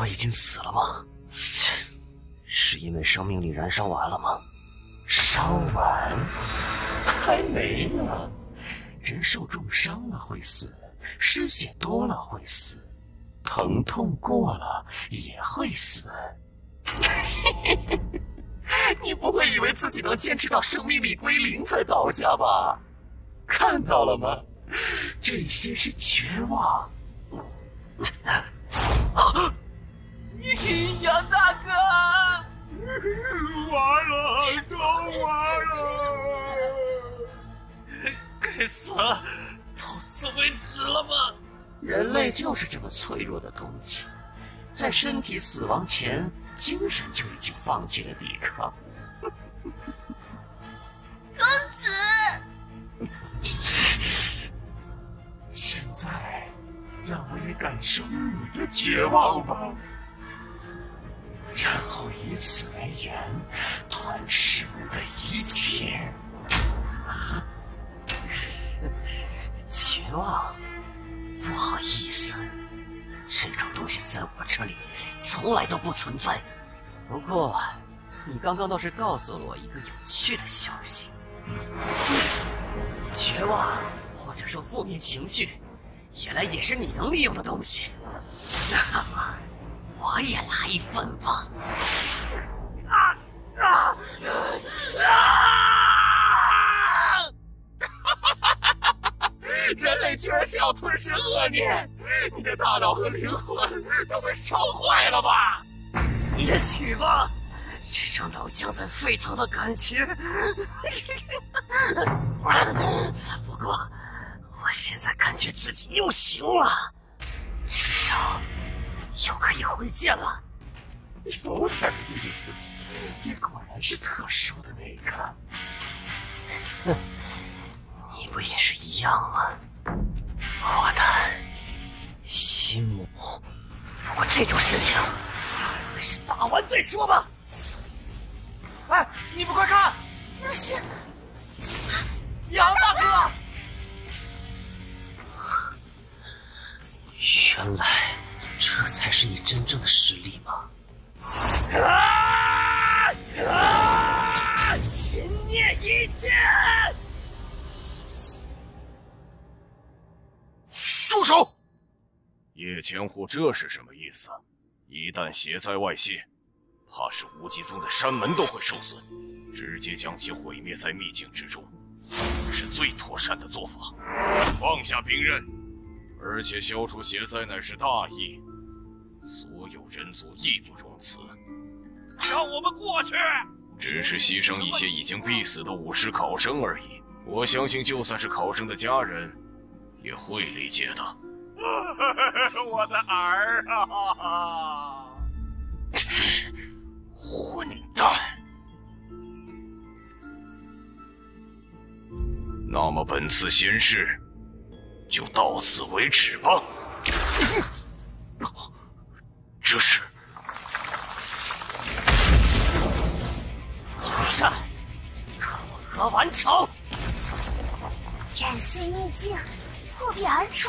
我已经死了吗？是因为生命力燃烧完了吗？烧完？还没呢。人受重伤了会死，失血多了会死，疼痛过了也会死。*laughs* 你不会以为自己能坚持到生命力归零才倒下吧？看到了吗？这些是绝望。*laughs* 杨大哥，*laughs* 完了，都完了！*laughs* 该死，到此为止了吗？人类就是这么脆弱的东西，在身体死亡前，精神就已经放弃了抵抗。公子，现在让我也感受你的绝望吧，然后以此为缘，吞噬你的一切。啊绝望？不好意思，这种东西在我这里从来都不存在。不过，你刚刚倒是告诉了我一个有趣的消息：绝望，或者说负面情绪，原来也是你能利用的东西。那么，我也来一份吧。吞噬恶念，你的大脑和灵魂都被烧坏了吧？也许吧，这种脑浆在沸腾的感情。*laughs* 不过，我现在感觉自己又行了，至少又可以回剑了。有点意思，你果然是特殊的那个。哼。你不也是一样吗？我的心魔。不过这种事情还是打完再说吧。哎，你们快看，那是杨大哥！原来这才是你真正的实力吗？啊！啊！秦灭一剑！住手！叶千户，这是什么意思？一旦邪灾外泄，怕是无极宗的山门都会受损，直接将其毁灭在秘境之中，是最妥善的做法。放下兵刃，而且消除邪灾乃是大义，所有人族义不容辞。让我们过去！只是牺牲一些已经必死的武师考生而已。我相信，就算是考生的家人。也会理解的，*laughs* 我的儿啊！混蛋！那么本次仙事就到此为止吧。这是杨善，考核完成，斩碎秘境。破壁而出，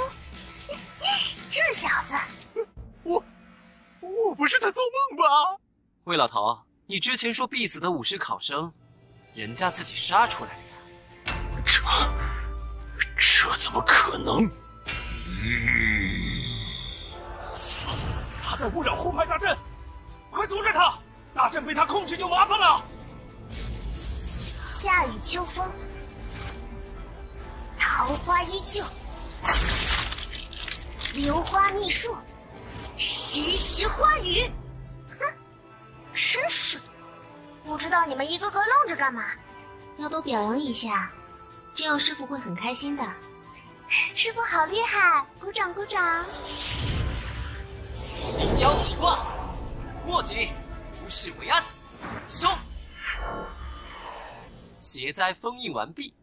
*laughs* 这小子，我我不是在做梦吧？魏老头，你之前说必死的武士考生，人家自己杀出来的，这这怎么可能？嗯，他在污染护派大阵，快阻止他！大阵被他控制就麻烦了。夏雨秋风，桃花依旧。流花秘术，时时花语。哼，真是，不知道你们一个个愣着干嘛？要多表扬一下，这样师傅会很开心的。师傅好厉害，鼓掌鼓掌！引妖起卦，莫急，无事为安。收。邪灾封印完毕，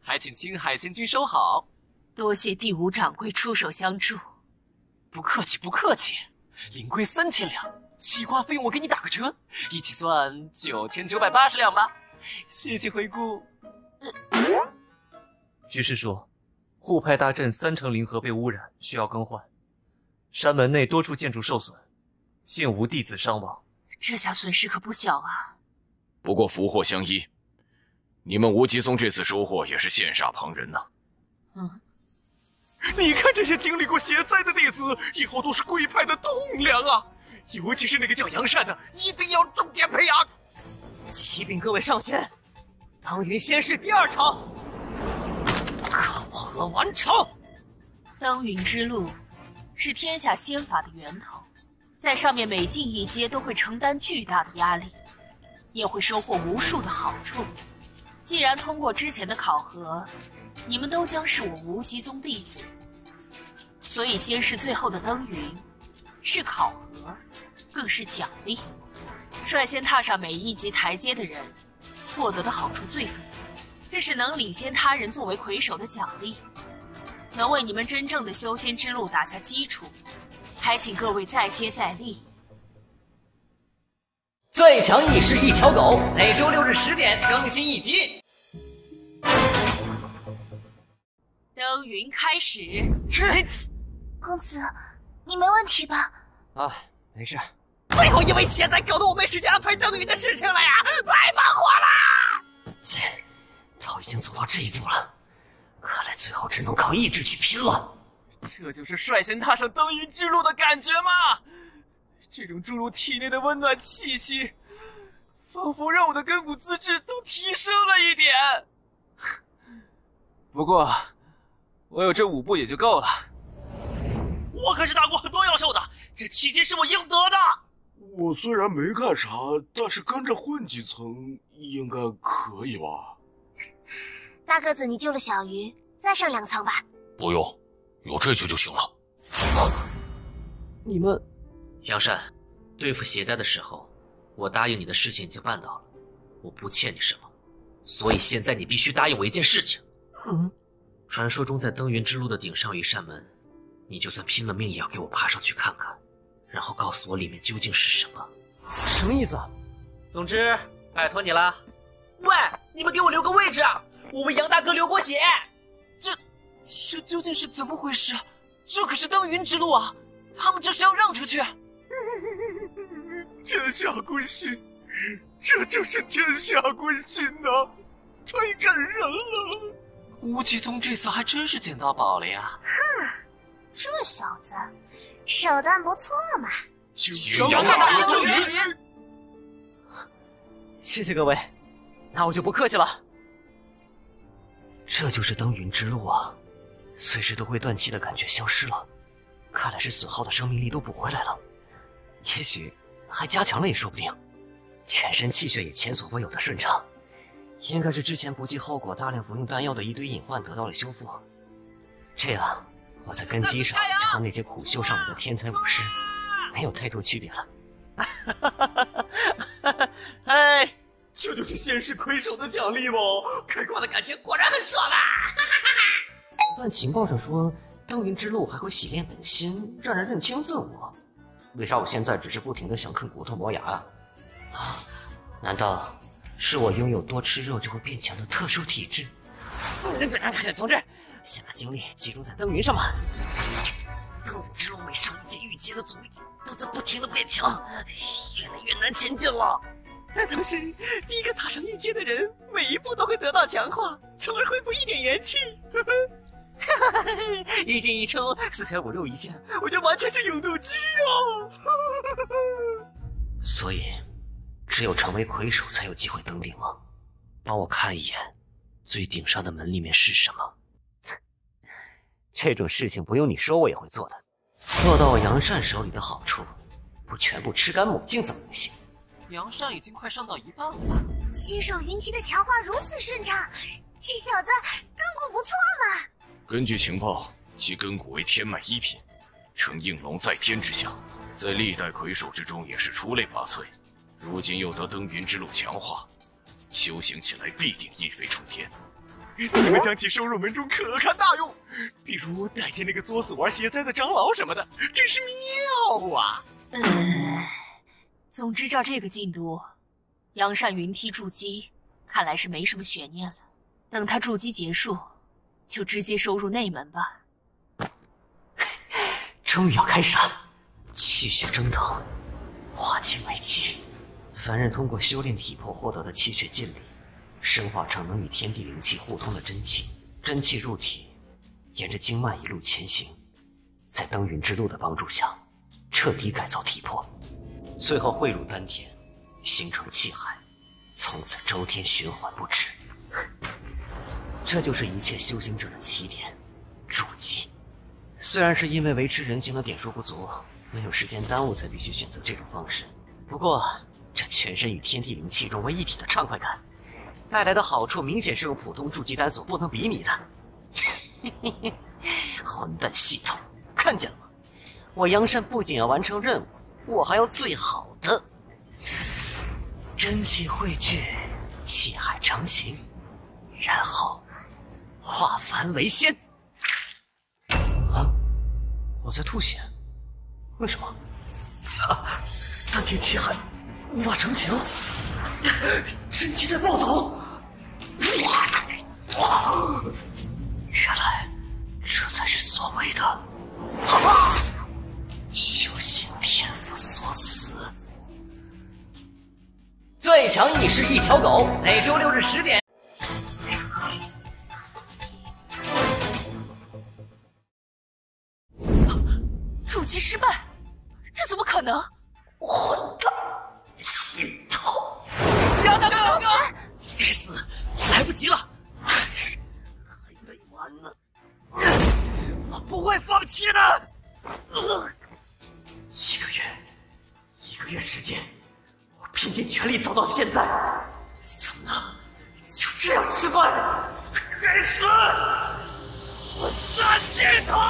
还请青海仙君收好。多谢第五掌柜出手相助，不客气不客气。灵龟三千两，起卦费用我给你打个折，一起算九千九百八十两吧。谢谢回顾。徐师叔，护派大阵三成灵核被污染，需要更换。山门内多处建筑受损，幸无弟子伤亡。这下损失可不小啊。不过福祸相依，你们无极宗这次收获也是羡煞旁人呐。嗯。你看这些经历过邪灾的弟子，以后都是贵派的栋梁啊！尤其是那个叫杨善的，一定要重点培养。启禀各位上仙，当云仙试第二场考核完成。登云之路是天下仙法的源头，在上面每进一阶都会承担巨大的压力，也会收获无数的好处。既然通过之前的考核。你们都将是我无极宗弟子，所以先是最后的登云是考核，更是奖励。率先踏上每一级台阶的人，获得的好处最多。这是能领先他人作为魁首的奖励，能为你们真正的修仙之路打下基础。还请各位再接再厉。最强意识一条狗，每周六日十点更新一集。登云开始。*laughs* 公子，你没问题吧？啊，没事。最后因为血灾搞得我没时间安排登云的事情了呀，白忙活啦！切，都已经走到这一步了，看来最后只能靠意志去拼了。这就是率先踏上登云之路的感觉吗？这种注入体内的温暖气息，仿佛让我的根骨资质都提升了一点。不过，我有这五步也就够了。我可是打过很多妖兽的，这七阶是我应得的。我虽然没干啥，但是跟着混几层应该可以吧？大个子，你救了小鱼，再上两层吧。不用，有这些就行了。你们，杨善，对付邪灾的时候，我答应你的事情已经办到了，我不欠你什么，所以现在你必须答应我一件事情。嗯，传说中在登云之路的顶上有一扇门，你就算拼了命也要给我爬上去看看。然后告诉我里面究竟是什么？什么意思？总之，拜托你了。喂，你们给我留个位置，我为杨大哥流过血。这，这究竟是怎么回事？这可是登云之路啊！他们这是要让出去？*laughs* 天下归心，这就是天下归心呐！太感人了。无极宗这次还真是捡到宝了呀！哼，这小子。手段不错嘛！请杨大哥登云。谢谢各位，那我就不客气了。这就是登云之路啊，随时都会断气的感觉消失了，看来是损耗的生命力都补回来了，也许还加强了也说不定。全身气血也前所未有的顺畅，应该是之前不计后果大量服用丹药的一堆隐患得到了修复，这样。我在根基上就和那些苦修上来的天才武师没有太多区别了。哈，哈哈哎，这就是仙师魁首的奖励吗？开挂的感觉果然很爽啊！哈哈哈哈但情报上说登云之路还会洗练本心，让人认清自我。为啥我现在只是不停的想啃骨头磨牙啊？啊？难道是我拥有多吃肉就会变强的特殊体质？总之。先把精力集中在登云上吧。登云之路每上一阶御阶的阻力都在不停的变强，越来越难前进了。但同时，第一个踏上御阶的人，每一步都会得到强化，从而恢复一点元气。哈哈，一进一出，四舍五入一下，我就完全是永动机哦。*laughs* 所以，只有成为魁首才有机会登顶吗？帮我看一眼，最顶上的门里面是什么？这种事情不用你说，我也会做的。落到杨善手里的好处，不全部吃干抹净怎么能行？杨善已经快上到一半了。接手云梯的强化如此顺畅，这小子根骨不错嘛。根据情报，其根骨为天脉一品，称应龙在天之下，在历代魁首之中也是出类拔萃。如今又得登云之路强化，修行起来必定一飞冲天。你们将其收入门中，可堪大用。比如代替那个作死玩邪灾的长老什么的，真是妙啊！呃，总之照这个进度，杨善云梯筑基，看来是没什么悬念了。等他筑基结束，就直接收入内门吧。终于要开始了，气血蒸腾，化气为气。凡人通过修炼体魄获得的气血劲力。生化成能与天地灵气互通的真气，真气入体，沿着经脉一路前行，在登云之路的帮助下，彻底改造体魄，最后汇入丹田，形成气海，从此周天循环不止。这就是一切修行者的起点，筑基。虽然是因为维持人形的点数不足，没有时间耽误，才必须选择这种方式。不过，这全身与天地灵气融为一体的畅快感。带来的好处明显是用普通筑基丹所不能比拟的。*laughs* 混蛋系统，看见了吗？我杨善不仅要完成任务，我还要最好的。真气汇聚，气海成形，然后化凡为仙。啊！我在吐血，为什么？啊！丹田气海无法成形，真气在暴走。哇！原来这才是所谓的修行天赋所死。最强义士一条狗，每周六日十点。筑基失败，这怎么可能？混蛋，心痛！杨大哥，该死，来不及了，还没完呢！我不会放弃的。一个月，一个月时间。我拼尽全力走到现在，就那就这样失败，该死！混蛋系统！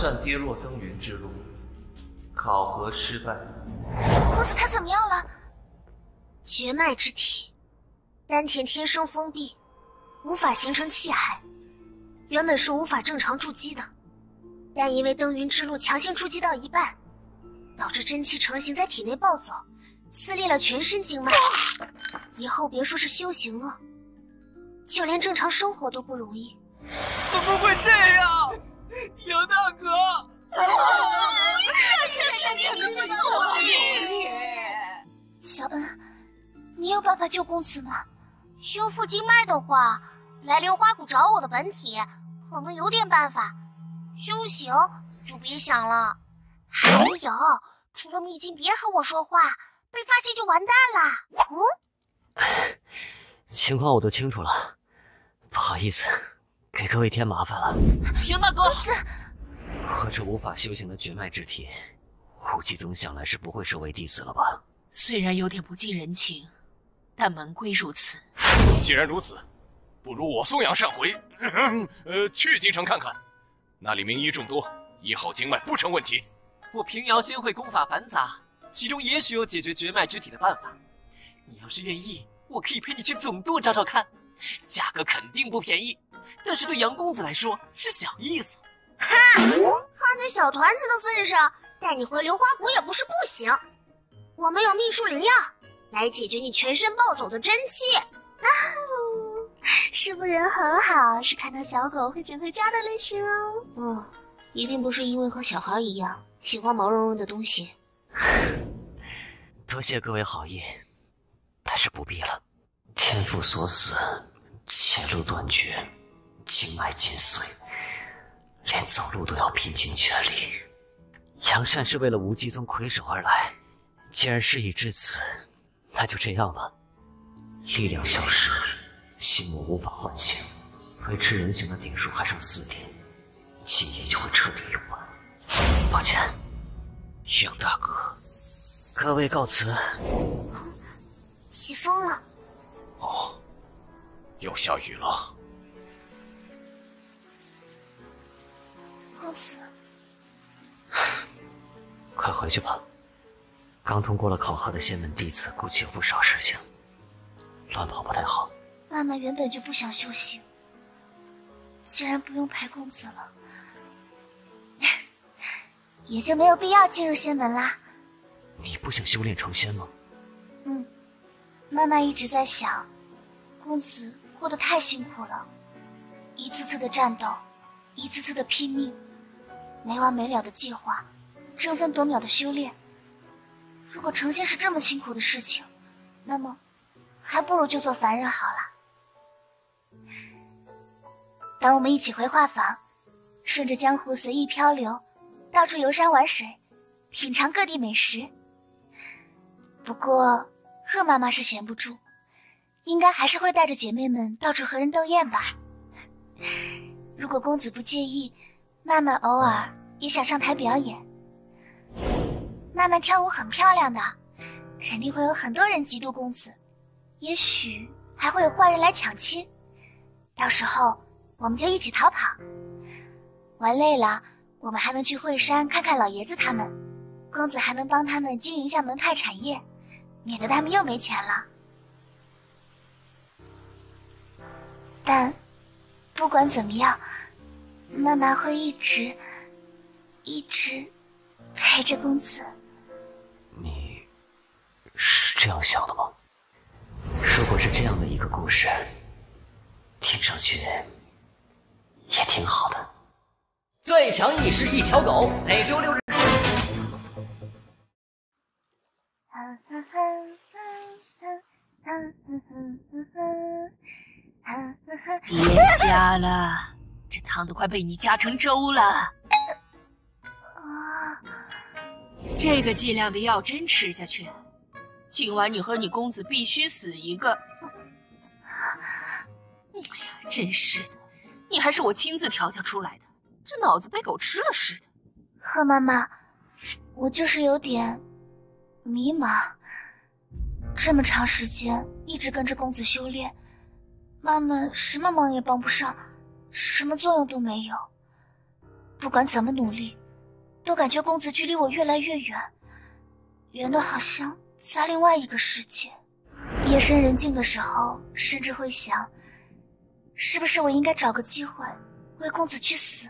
杨善跌落登云之路，考核失败。公子他怎么样了？绝脉之体。丹田天生封闭，无法形成气海，原本是无法正常筑基的，但因为登云之路强行筑基到一半，导致真气成型在体内暴走，撕裂了全身经脉。以后别说是修行了，就连正常生活都不容易。怎么会这样，杨大哥？小恩，你有办法救公子吗？修复经脉的话，来流花谷找我的本体，可能有点办法。修行就别想了。还有，除了秘境，别和我说话，被发现就完蛋了。嗯，情况我都清楚了，不好意思，给各位添麻烦了。杨大哥，我这无法修行的绝脉之体，武继宗想来是不会收为弟子了吧？虽然有点不近人情。但门规如此。既然如此，不如我送杨善回，*clears throat* 呃，去京城看看，那里名医众多，医好经脉不成问题。我平遥仙会功法繁杂，其中也许有解决绝脉之体的办法。你要是愿意，我可以陪你去总舵找找看，价格肯定不便宜，但是对杨公子来说是小意思。哈，看在小团子的份上，带你回流花谷也不是不行。我们有秘术灵药。来解决你全身暴走的真气。啊呜！师傅人很好，是看到小狗会捡回家的类型哦。嗯，一定不是因为和小孩一样喜欢毛茸茸的东西。*laughs* 多谢各位好意，但是不必了。天父所死，前路断绝，经脉尽碎，连走路都要拼尽全力。杨善是为了无极宗魁首而来，既然事已至此。那就这样吧，力量消失，心魔无法唤醒，维持人形的顶数还剩四点，今夜就会彻底用完。抱歉，杨大哥，各位告辞。起风了。哦，又下雨了。公子，*sighs* 快回去吧。刚通过了考核的仙门弟子，估计有不少事情，乱跑不太好。妈妈原本就不想修行，既然不用陪公子了，*laughs* 也就没有必要进入仙门啦。你不想修炼成仙吗？嗯，妈妈一直在想，公子过得太辛苦了，一次次的战斗，一次次的拼命，没完没了的计划，争分夺秒的修炼。如果成仙是这么辛苦的事情，那么还不如就做凡人好了。等我们一起回画舫，顺着江湖随意漂流，到处游山玩水，品尝各地美食。不过贺妈妈是闲不住，应该还是会带着姐妹们到处和人斗艳吧。*laughs* 如果公子不介意，曼曼偶尔也想上台表演。曼曼跳舞很漂亮的，肯定会有很多人嫉妒公子，也许还会有坏人来抢亲。到时候我们就一起逃跑。玩累了，我们还能去惠山看看老爷子他们，公子还能帮他们经营一下门派产业，免得他们又没钱了。但不管怎么样，妈妈会一直一直陪着公子。你是这样想的吗？如果是这样的一个故事，听上去也挺好的。最强意识一条狗，每周六日。*laughs* 别加了，汤都快被你加成粥了。这个剂量的药真吃下去，今晚你和你公子必须死一个。哎呀，真是的，你还是我亲自调教出来的，这脑子被狗吃了似的。贺妈妈，我就是有点迷茫。这么长时间一直跟着公子修炼，妈妈什么忙也帮不上，什么作用都没有。不管怎么努力，都感觉公子距离我越来越远，远的好像在另外一个世界。夜深人静的时候，甚至会想，是不是我应该找个机会为公子去死，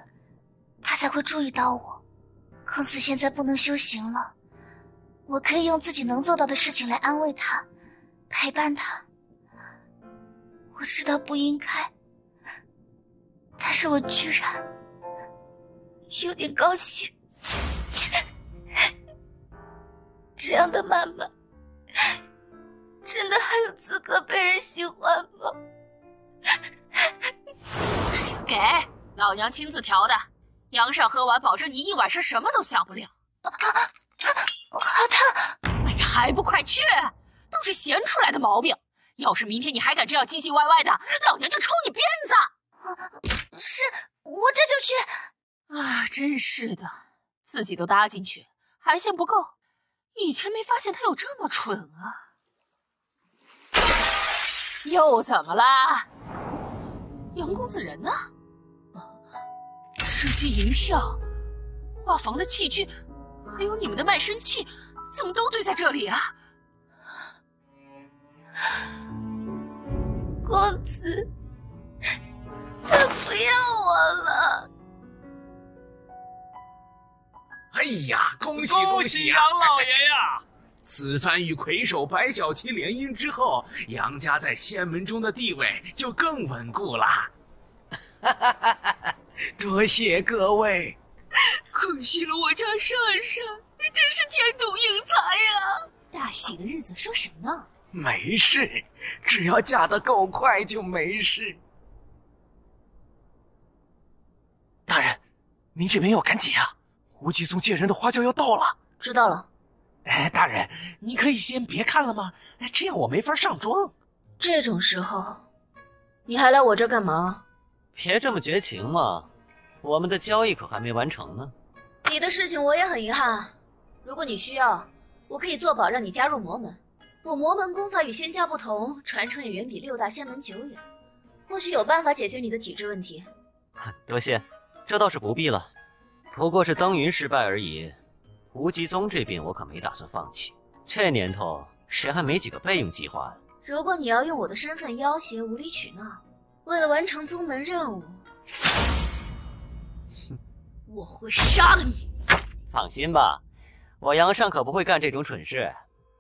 他才会注意到我。公子现在不能修行了。我可以用自己能做到的事情来安慰他，陪伴他。我知道不应该，但是我居然有点高兴。这样的妈妈，真的还有资格被人喜欢吗？给老娘亲自调的，杨少喝完，保证你一晚上什么都想不了。好烫！哎呀，还不快去！都是闲出来的毛病。要是明天你还敢这样唧唧歪歪的，老娘就抽你鞭子！是，我这就去。啊，真是的，自己都搭进去，还嫌不够。以前没发现他有这么蠢啊！又怎么啦？杨公子人呢？这些银票、画房的器具。还有你们的卖身契，怎么都堆在这里啊？公子，他不要我了。哎呀，恭喜恭喜杨老爷呀！*laughs* 此番与魁首白小七联姻之后，杨家在仙门中的地位就更稳固了。哈哈哈哈哈！多谢各位。*laughs* 可惜了我家善善，真是天妒英才呀！大喜的日子说什么呢？没事，只要嫁得够快就没事。大人，您这边要赶紧啊！胡继宗借人的花轿要到了。知道了。哎，大人，你可以先别看了吗？哎，这样我没法上妆。这种时候，你还来我这干嘛？别这么绝情嘛！我们的交易可还没完成呢。你的事情我也很遗憾，如果你需要，我可以做保让你加入魔门。我魔门功法与仙家不同，传承也远比六大仙门久远，或许有办法解决你的体质问题。多谢，这倒是不必了，不过是登云失败而已。无极宗这边我可没打算放弃，这年头谁还没几个备用计划？如果你要用我的身份要挟、无理取闹，为了完成宗门任务。我会杀了你！放心吧，我杨尚可不会干这种蠢事。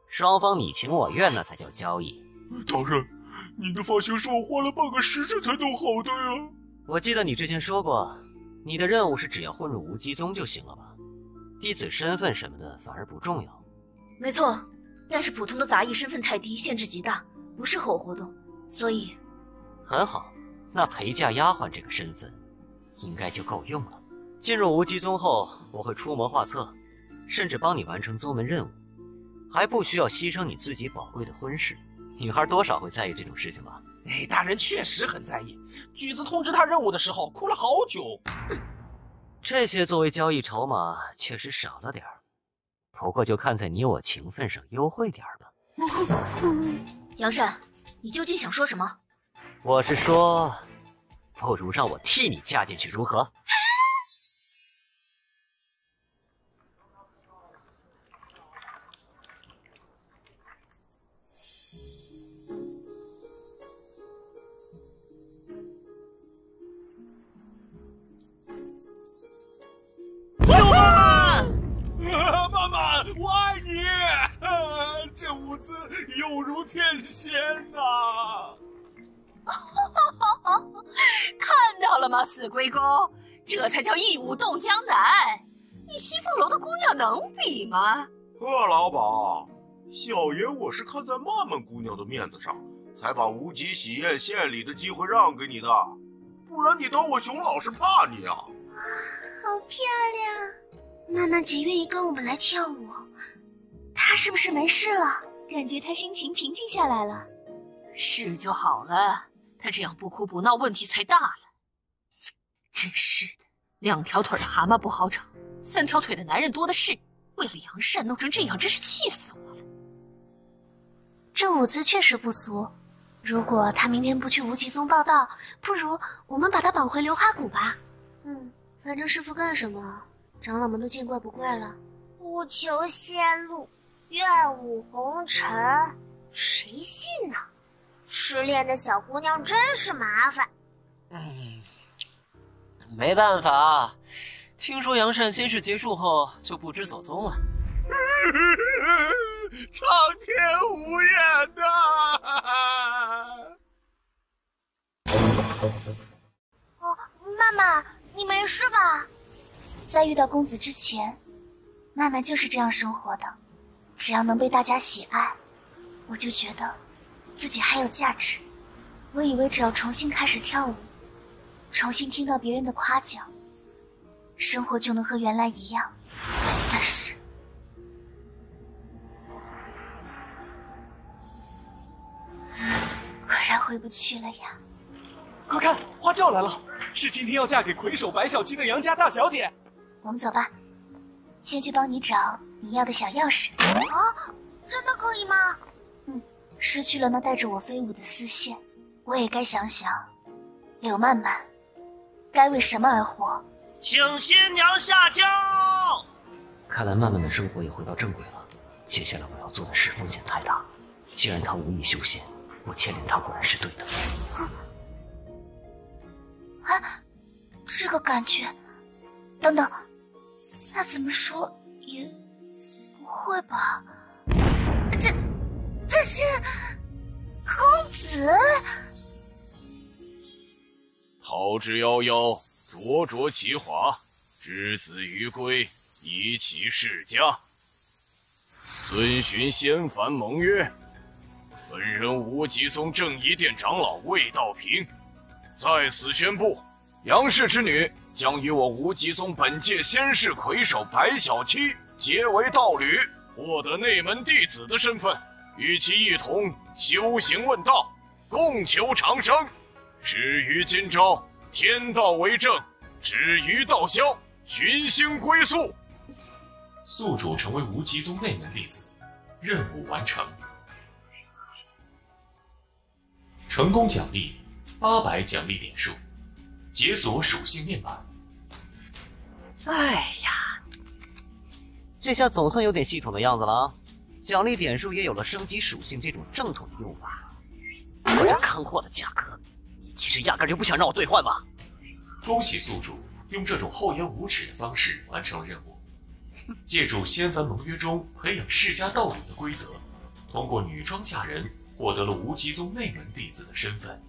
双方你情我愿，那才叫交易。大人，你的发型是我花了半个时辰才弄好的呀。我记得你之前说过，你的任务是只要混入无极宗就行了吧？弟子身份什么的反而不重要。没错，但是普通的杂役身份太低，限制极大，不适合我活动，所以……很好，那陪嫁丫鬟这个身份，应该就够用了。进入无极宗后，我会出谋划策，甚至帮你完成宗门任务，还不需要牺牲你自己宝贵的婚事。女孩多少会在意这种事情吧？哎，大人确实很在意。举子通知他任务的时候，哭了好久。*coughs* 这些作为交易筹码确实少了点儿，不过就看在你我情分上，优惠点吧。杨善，你究竟想说什么？我是说，不如让我替你嫁进去，如何？子有如天仙呐！*laughs* 看到了吗，死龟公，这才叫一舞动江南。你西凤楼的姑娘能比吗？贺老板，小爷我是看在曼曼姑娘的面子上，才把无极喜宴献礼的机会让给你的，不然你当我熊老是怕你啊？*laughs* 好漂亮！曼曼姐愿意跟我们来跳舞，她是不是没事了？感觉他心情平静下来了，是就好了。他这样不哭不闹，问题才大了。真是的，两条腿的蛤蟆不好找，三条腿的男人多的是。为了杨善弄成这样，真是气死我了。这舞姿确实不俗。如果他明天不去无极宗报道，不如我们把他绑回流花谷吧。嗯，反正师傅干什么，长老们都见怪不怪了。不求仙路。愿舞红尘，谁信呢？失恋的小姑娘真是麻烦。嗯，没办法，听说杨善仙事结束后就不知所踪了。*laughs* 苍天无眼呐！哦，曼曼，你没事吧？在遇到公子之前，曼曼就是这样生活的。只要能被大家喜爱，我就觉得自己还有价值。我以为只要重新开始跳舞，重新听到别人的夸奖，生活就能和原来一样。但是，果然回不去了呀！快看，花轿来了，是今天要嫁给魁首白小七的杨家大小姐。我们走吧，先去帮你找。你要的小钥匙啊，真的可以吗？嗯，失去了那带着我飞舞的丝线，我也该想想，柳曼曼该为什么而活。请新娘下轿。看来曼曼的生活也回到正轨了。接下来我要做的事风险太大，既然她无意修仙，我牵连她果然是对的。啊，这个感觉，等等，再怎么说也。会吧，这这是公子。桃之夭夭，灼灼其华，之子于归，宜其世家。遵循仙凡盟约，本人无极宗正一殿长老魏道平，在此宣布，杨氏之女将与我无极宗本届仙世魁首白小七。结为道侣，获得内门弟子的身份，与其一同修行问道，共求长生。至于今朝，天道为证，止于道消，群星归宿。宿主成为无极宗内门弟子，任务完成。成功奖励八百奖励点数，解锁属性面板。哎呀！这下总算有点系统的样子了啊！奖励点数也有了升级属性这种正统的用法。我这坑货的价格，你其实压根就不想让我兑换吧？恭喜宿主用这种厚颜无耻的方式完成了任务。借助仙凡盟约中培养世家道侣的规则，通过女装嫁人获得了无极宗内门弟子的身份。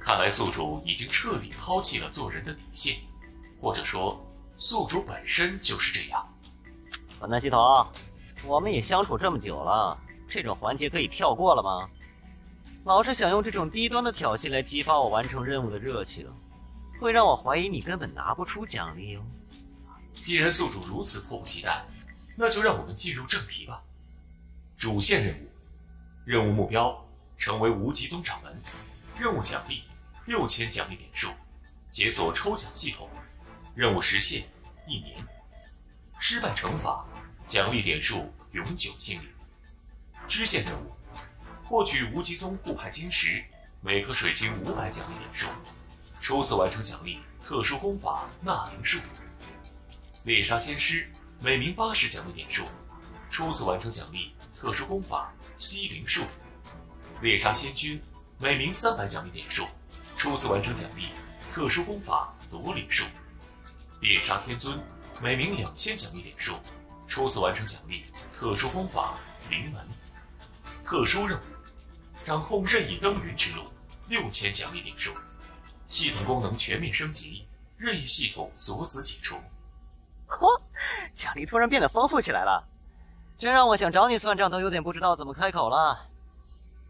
看来宿主已经彻底抛弃了做人的底线，或者说，宿主本身就是这样。混蛋系统，我们也相处这么久了，这种环节可以跳过了吗？老是想用这种低端的挑衅来激发我完成任务的热情，会让我怀疑你根本拿不出奖励哦。既然宿主如此迫不及待，那就让我们进入正题吧。主线任务，任务目标成为无极宗掌门，任务奖励六千奖励点数，解锁抽奖系统，任务时限一年，失败惩罚。奖励点数永久清零。支线任务：获取无极宗护派晶石，每颗水晶五百奖励点数。初次完成奖励特殊功法纳灵术。猎杀仙师，每名八十奖励点数。初次完成奖励特殊功法吸灵术。猎杀仙君，每名三百奖励点数。初次完成奖励特殊功法夺灵术。猎杀天尊，每名两千奖励点数。初次完成奖励特殊功法灵门。特殊任务：掌控任意登云之路，六千奖励点数。系统功能全面升级，任意系统锁死解除。嚯，奖励突然变得丰富起来了，真让我想找你算账都有点不知道怎么开口了。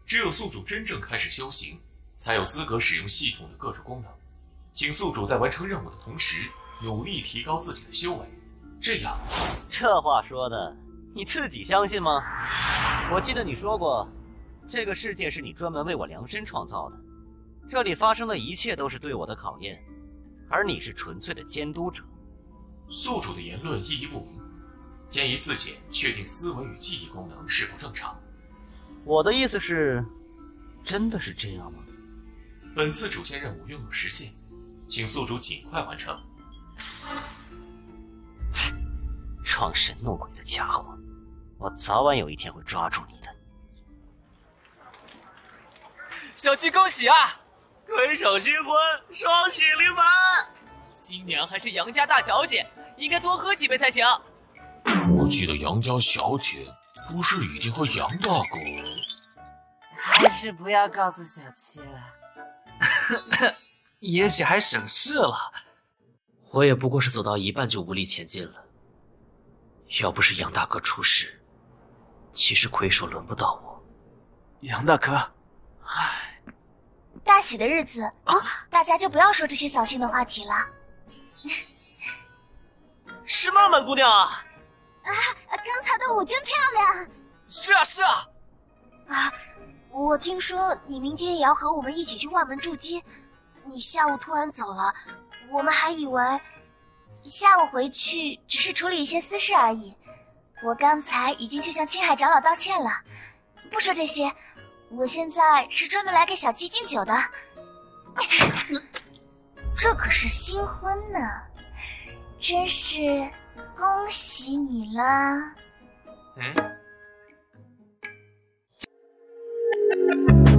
只有宿主真正开始修行，才有资格使用系统的各种功能。请宿主在完成任务的同时，努力提高自己的修为，这样。这话说的，你自己相信吗？我记得你说过，这个世界是你专门为我量身创造的，这里发生的一切都是对我的考验，而你是纯粹的监督者。宿主的言论意义不明，建议自检确定思维与记忆功能是否正常。我的意思是，真的是这样吗？本次主线任务拥有时限，请宿主尽快完成。装神弄鬼的家伙，我早晚有一天会抓住你的。小七，恭喜啊！推手新婚，双喜临门。新娘还是杨家大小姐，应该多喝几杯才行。我记得杨家小姐不是已经和杨大哥 *laughs*…… 还是不要告诉小七了。*laughs* 也许还省事了。我也不过是走到一半就无力前进了。要不是杨大哥出事，其实魁首轮不到我。杨大哥，唉，大喜的日子啊，大家就不要说这些扫兴的话题了。*laughs* 是曼曼姑娘啊！啊，刚才的舞真漂亮。是啊，是啊。啊，我听说你明天也要和我们一起去万门筑基，你下午突然走了，我们还以为下午回去只是处理一些私事而已。我刚才已经去向青海长老道歉了。不说这些，我现在是专门来给小七敬酒的。这可是新婚呢，真是恭喜你啦！嗯。*laughs*